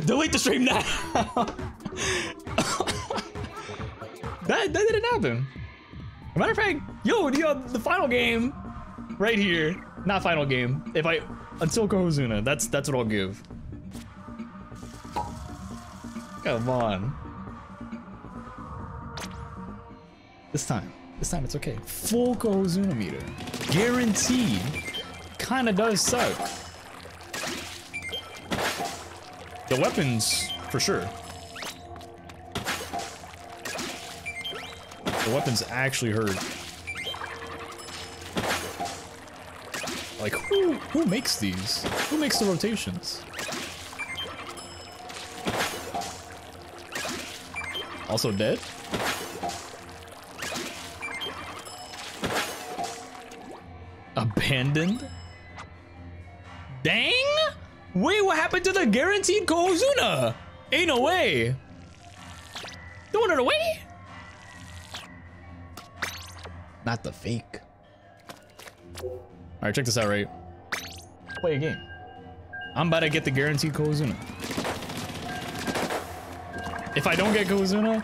Delete the stream now. that that didn't happen. matter of fact, yo, the, uh, the final game right here. Not final game. If I until Cohozuna, that's that's what I'll give. Come on. This time. This time it's okay. Full Cohozuna meter. Guaranteed. Kinda does suck. The weapons, for sure. The weapons actually hurt. Who, who makes these? Who makes the rotations? Also dead? Abandoned? Dang? Wait, what happened to the guaranteed Cohozuna? Ain't no way. Throwing it away? Not the fake. Alright, check this out, right? Play a game. I'm about to get the guaranteed Cohozuna. If I don't get Cohozuna,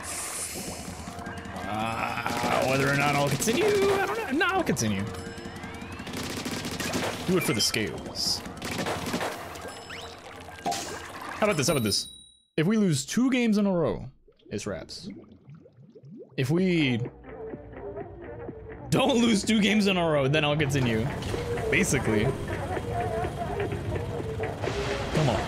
uh, whether or not I'll continue, I don't know. No, I'll continue. Do it for the scales. How about this? How about this? If we lose two games in a row, it's wraps. If we don't lose two games in a row, then I'll continue. Basically. Come on.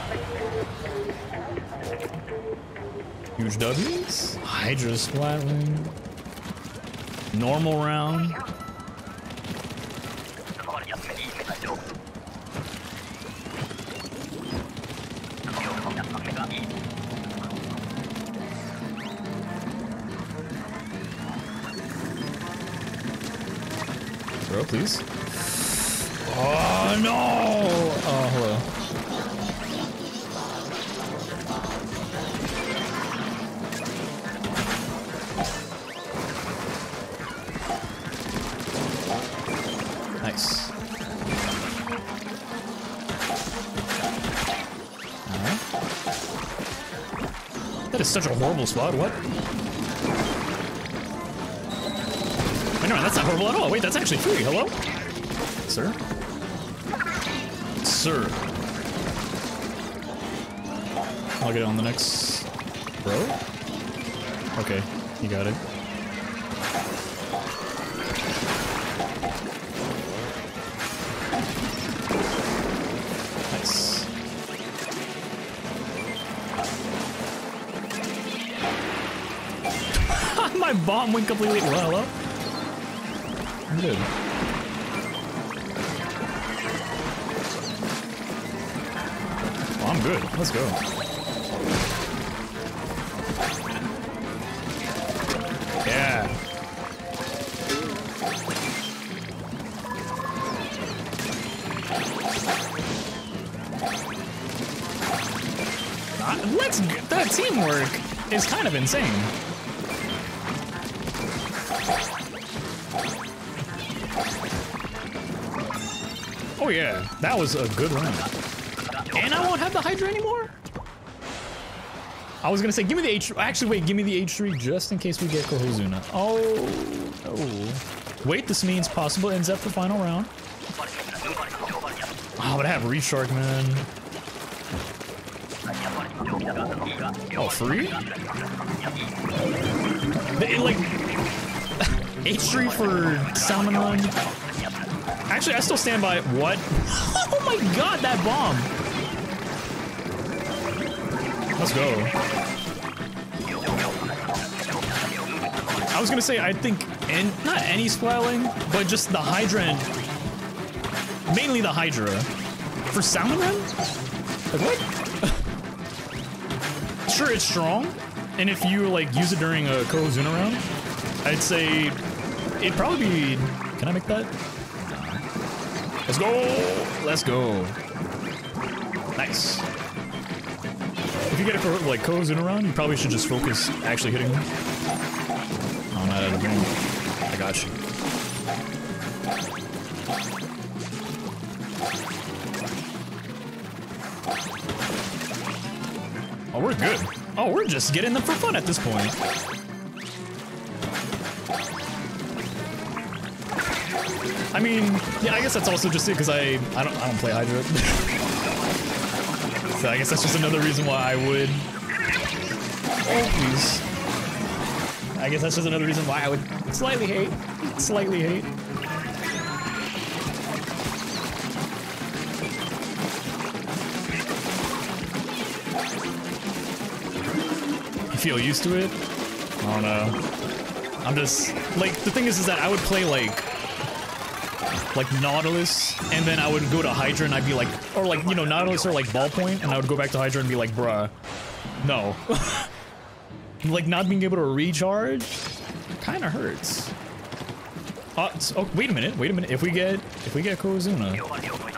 Huge W's. Hydra Splatling. Normal round. please. Oh no! Oh, hello. Nice. That is such a horrible spot. What? Wait, no, that's not horrible at all. Wait, that's actually free. Hello? Sir? Sir. I'll get on the next row. Okay, you got it. Nice. My bomb went completely. Well, hello? I'm good. Let's go. Yeah. Uh, let's. g- The teamwork is kind of insane. Oh yeah, that was a good run. And I won't have the Hydra anymore? I was gonna say, give me the H. Actually, wait, give me the H3 just in case we get Cohozuna. Oh, no. Wait, this means possible ends up for final round. Oh, but I have Reshark, man. Oh, free? It, like, H3 for Salmon Run. Actually, I still stand by what? Oh my god, that bomb! Let's go. I was gonna say, I think, and not any splatling, but just the Hydra, and mainly the Hydra. For Salmon Run? Like, what? sure, it's strong, and if you, like, use it during a Cohozuna round, I'd say it'd probably be... Can I make that? Let's go! Let's go. Nice. You get it like Cohozuna around, you probably should just focus actually hitting them. I'm not out of room. I got you. Oh, we're good. Oh, we're just getting them for fun at this point. I mean, yeah, I guess that's also just it because I I don't I don't play Hydra. so I guess that's just another reason why I would. Oh please. I guess that's just another reason why I would slightly hate, slightly hate. You feel used to it? I don't know. I'm just like the thing is is that I would play like like Nautilus, and then I would go to Hydra and I'd be like, or like, you know, Nautilus or like Ballpoint, and I would go back to Hydra and be like, bruh, no. like not being able to recharge kind of hurts. Uh, oh, wait a minute, wait a minute. If we get, if we get Cohozuna,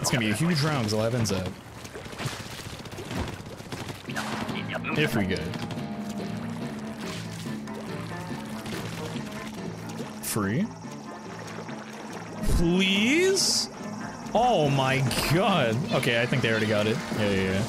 it's gonna be a huge round because I'll have N-Zap. If we get. Free? Please? Oh my god. Okay, I think they already got it. Yeah, yeah, yeah.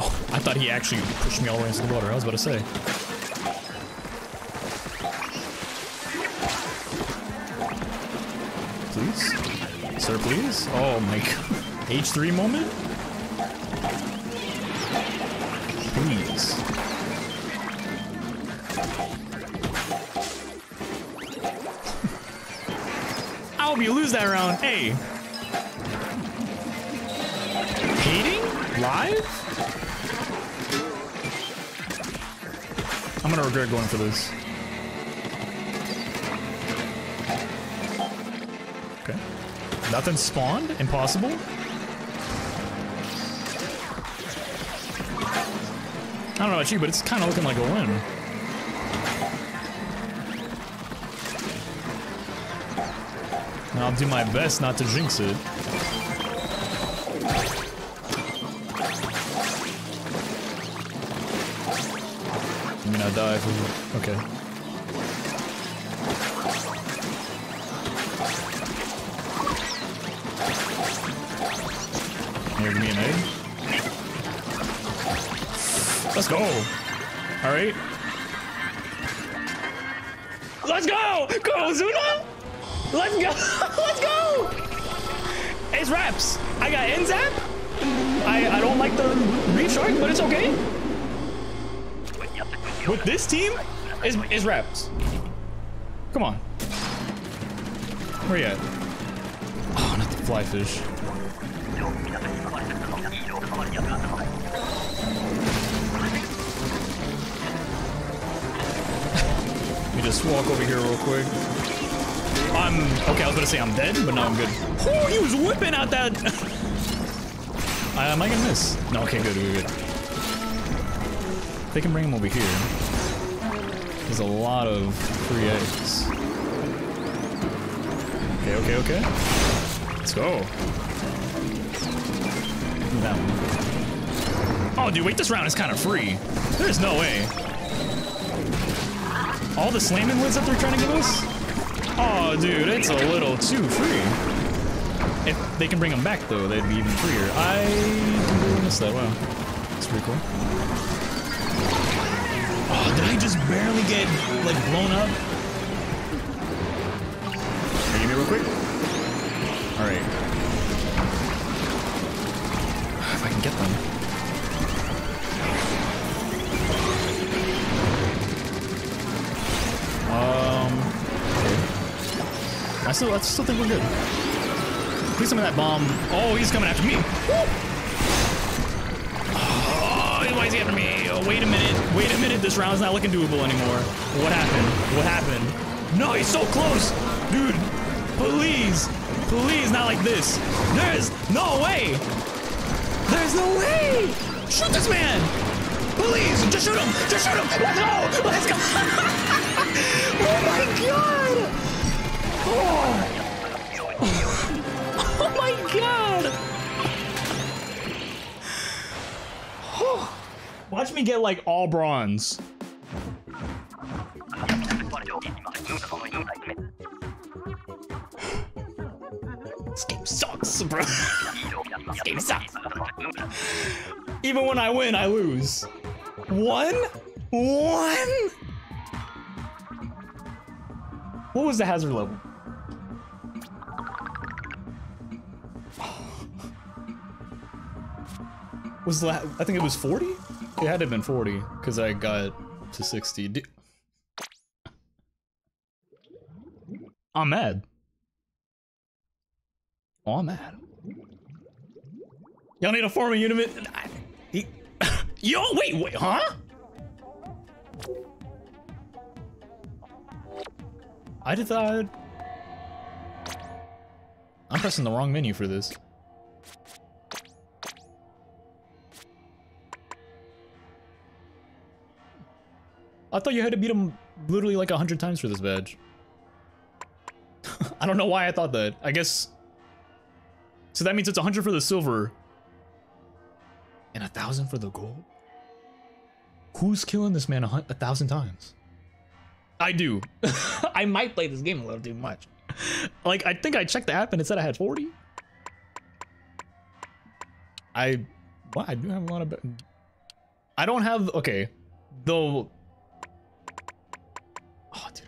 Oh, I thought he actually pushed me all the way into the water. I was about to say. Please? Sir, please? Oh my god. H3 moment? Lose that round. Hey. Hating? Live? I'm gonna regret going for this. Okay. Nothing spawned? Impossible? I don't know about you, but it's kind of looking like a win. I'll do my best not to jinx it. I mean, I die if. Okay. Here, give me an egg. Let's go. All Raps. I got N-Zap. I, I don't like the Reef Shark, but it's okay. With this team, is is Raps. Come on. Where you at? Oh, not the fly fish. Let me just walk over here real quick. I'm okay. I was gonna say I'm dead, but now I'm good. Oh, he was whipping out that. I, am I gonna miss? No. Okay, good, good, good. They can bring him over here. There's a lot of free eggs. Okay, okay, okay. Let's go. That one. Oh, dude, wait, this round is kind of free. There's no way. All the slamming lids that they're trying to give us? Oh, dude, it's a little too free. If they can bring them back, though, they'd be even freer. I missed that. Wow. That's pretty cool. Oh, did I just barely get, like, blown up? Hey, give me real quick. All right. If I can get them. I still, I still think we're good. Please some of that bomb. Oh, he's coming after me. Oh, why is he after me? Oh, wait a minute. Wait a minute. This round's not looking doable anymore. What happened? What happened? No, he's so close. Dude, please. Please, not like this. There's no way. There's no way. Shoot this man. Please, just shoot him. Just shoot him. Let's go. Let's go. oh my god. Oh. Oh my god! Watch me get like all bronze. This game sucks, bro. this game sucks. Even when I win, I lose. One? One? What was the hazard level? Was that? I think it was 40? It had to have been 40 because I got to 60. D I'm mad. Oh, I'm mad. Y'all need a of unit. Yo, wait, wait, huh? I thought. I'm pressing the wrong menu for this. I thought you had to beat him literally like a hundred times for this badge. I don't know why I thought that. I guess... So that means it's a hundred for the silver. And a thousand for the gold? Who's killing this man a, a thousand times? I do. I might play this game a little too much. Like, I think I checked the app and it said I had 40. I... Well, I do have a lot of... I don't have... Okay. Though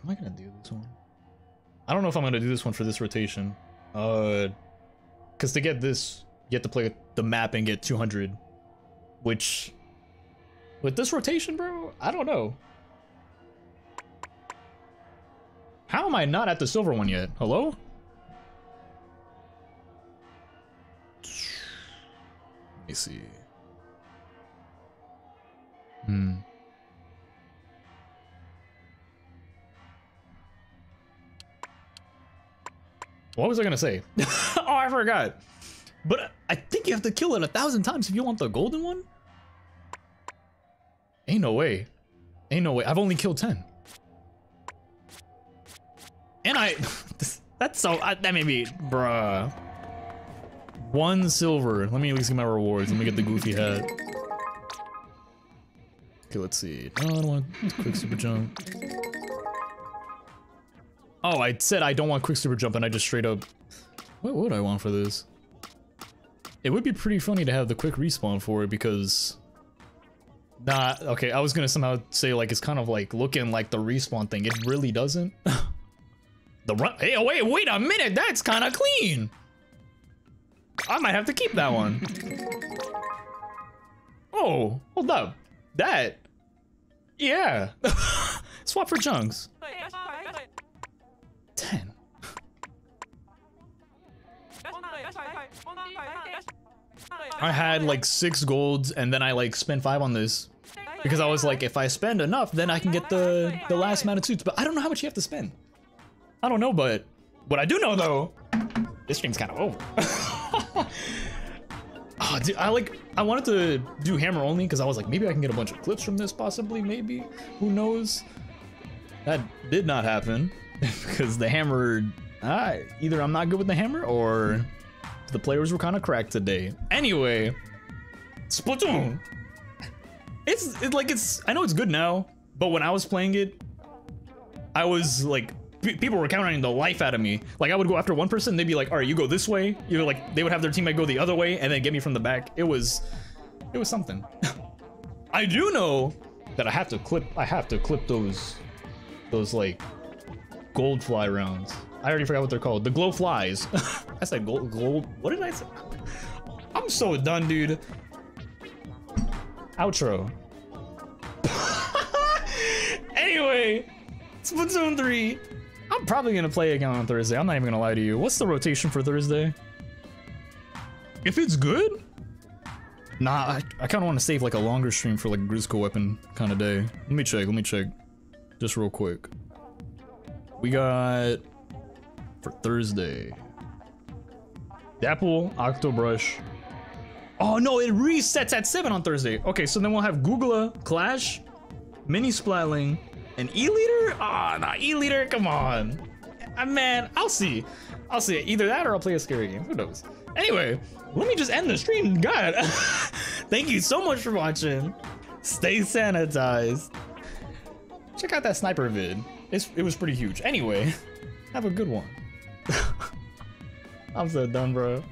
am I gonna do this one? I don't know if I'm gonna do this one for this rotation. Uh, because to get this, you have to play the map and get 200, which with this rotation, bro, I don't know. How am I not at the silver one yet? Hello? Let me see. Hmm. What was I gonna say? oh, I forgot. But I think you have to kill it a thousand times if you want the golden one. Ain't no way. Ain't no way. I've only killed 10. And I... that's so... I, that may be, Bruh. One silver. Let me at least get my rewards. Let me get the goofy hat. Okay, let's see. No, I don't want quick super jump. Oh, I said I don't want quick super jump and I just straight up... What would I want for this? It would be pretty funny to have the quick respawn for it because... Nah, okay, I was gonna somehow say like it's kind of like looking like the respawn thing. It really doesn't. the run- Hey, oh, wait, wait a minute, that's kind of clean! I might have to keep that one. Oh, hold up. That. Yeah. Swap for chunks. 10. I had like six golds and then I like spent five on this because I was like, if I spend enough, then I can get the the last amount of suits. But I don't know how much you have to spend. I don't know, but what I do know though, this stream's kind of over. oh, dude, I like I wanted to do hammer only because I was like, maybe I can get a bunch of clips from this, possibly, maybe. Who knows? That did not happen because the hammer. Either I'm not good with the hammer or the players were kind of cracked today. Anyway, Splatoon. It's it, like it's. I know it's good now, but when I was playing it, I was like, people were counting the life out of me. Like I would go after one person, they'd be like, "All right, you go this way." You know, like they would have their teammate go the other way, and then get me from the back. It was, it was something. I do know that I have to clip. I have to clip those, those like, gold fly rounds. I already forgot what they're called. The glowflies. I said gold, gold. What did I say? I'm so done, dude. Outro. anyway, Splatoon 3. I'm probably gonna play again on Thursday. I'm not even gonna lie to you. What's the rotation for Thursday? If it's good? Nah, I, I kind of want to save like a longer stream for like Grizzco weapon kind of day. Let me check, let me check. Just real quick. We got for Thursday. Dapple, Octobrush. Oh no, it resets at 7 on Thursday. Okay, so then we'll have Glooga, Clash, Mini Splatling, and E-liter? Ah, oh, nah, E-liter, come on. Uh, man, I'll see. I'll see. Either that or I'll play a scary game. Who knows? Anyway, let me just end the stream. God. Thank you so much for watching. Stay sanitized. Check out that sniper vid. It's, it was pretty huge. Anyway, have a good one. I'm so done, bro.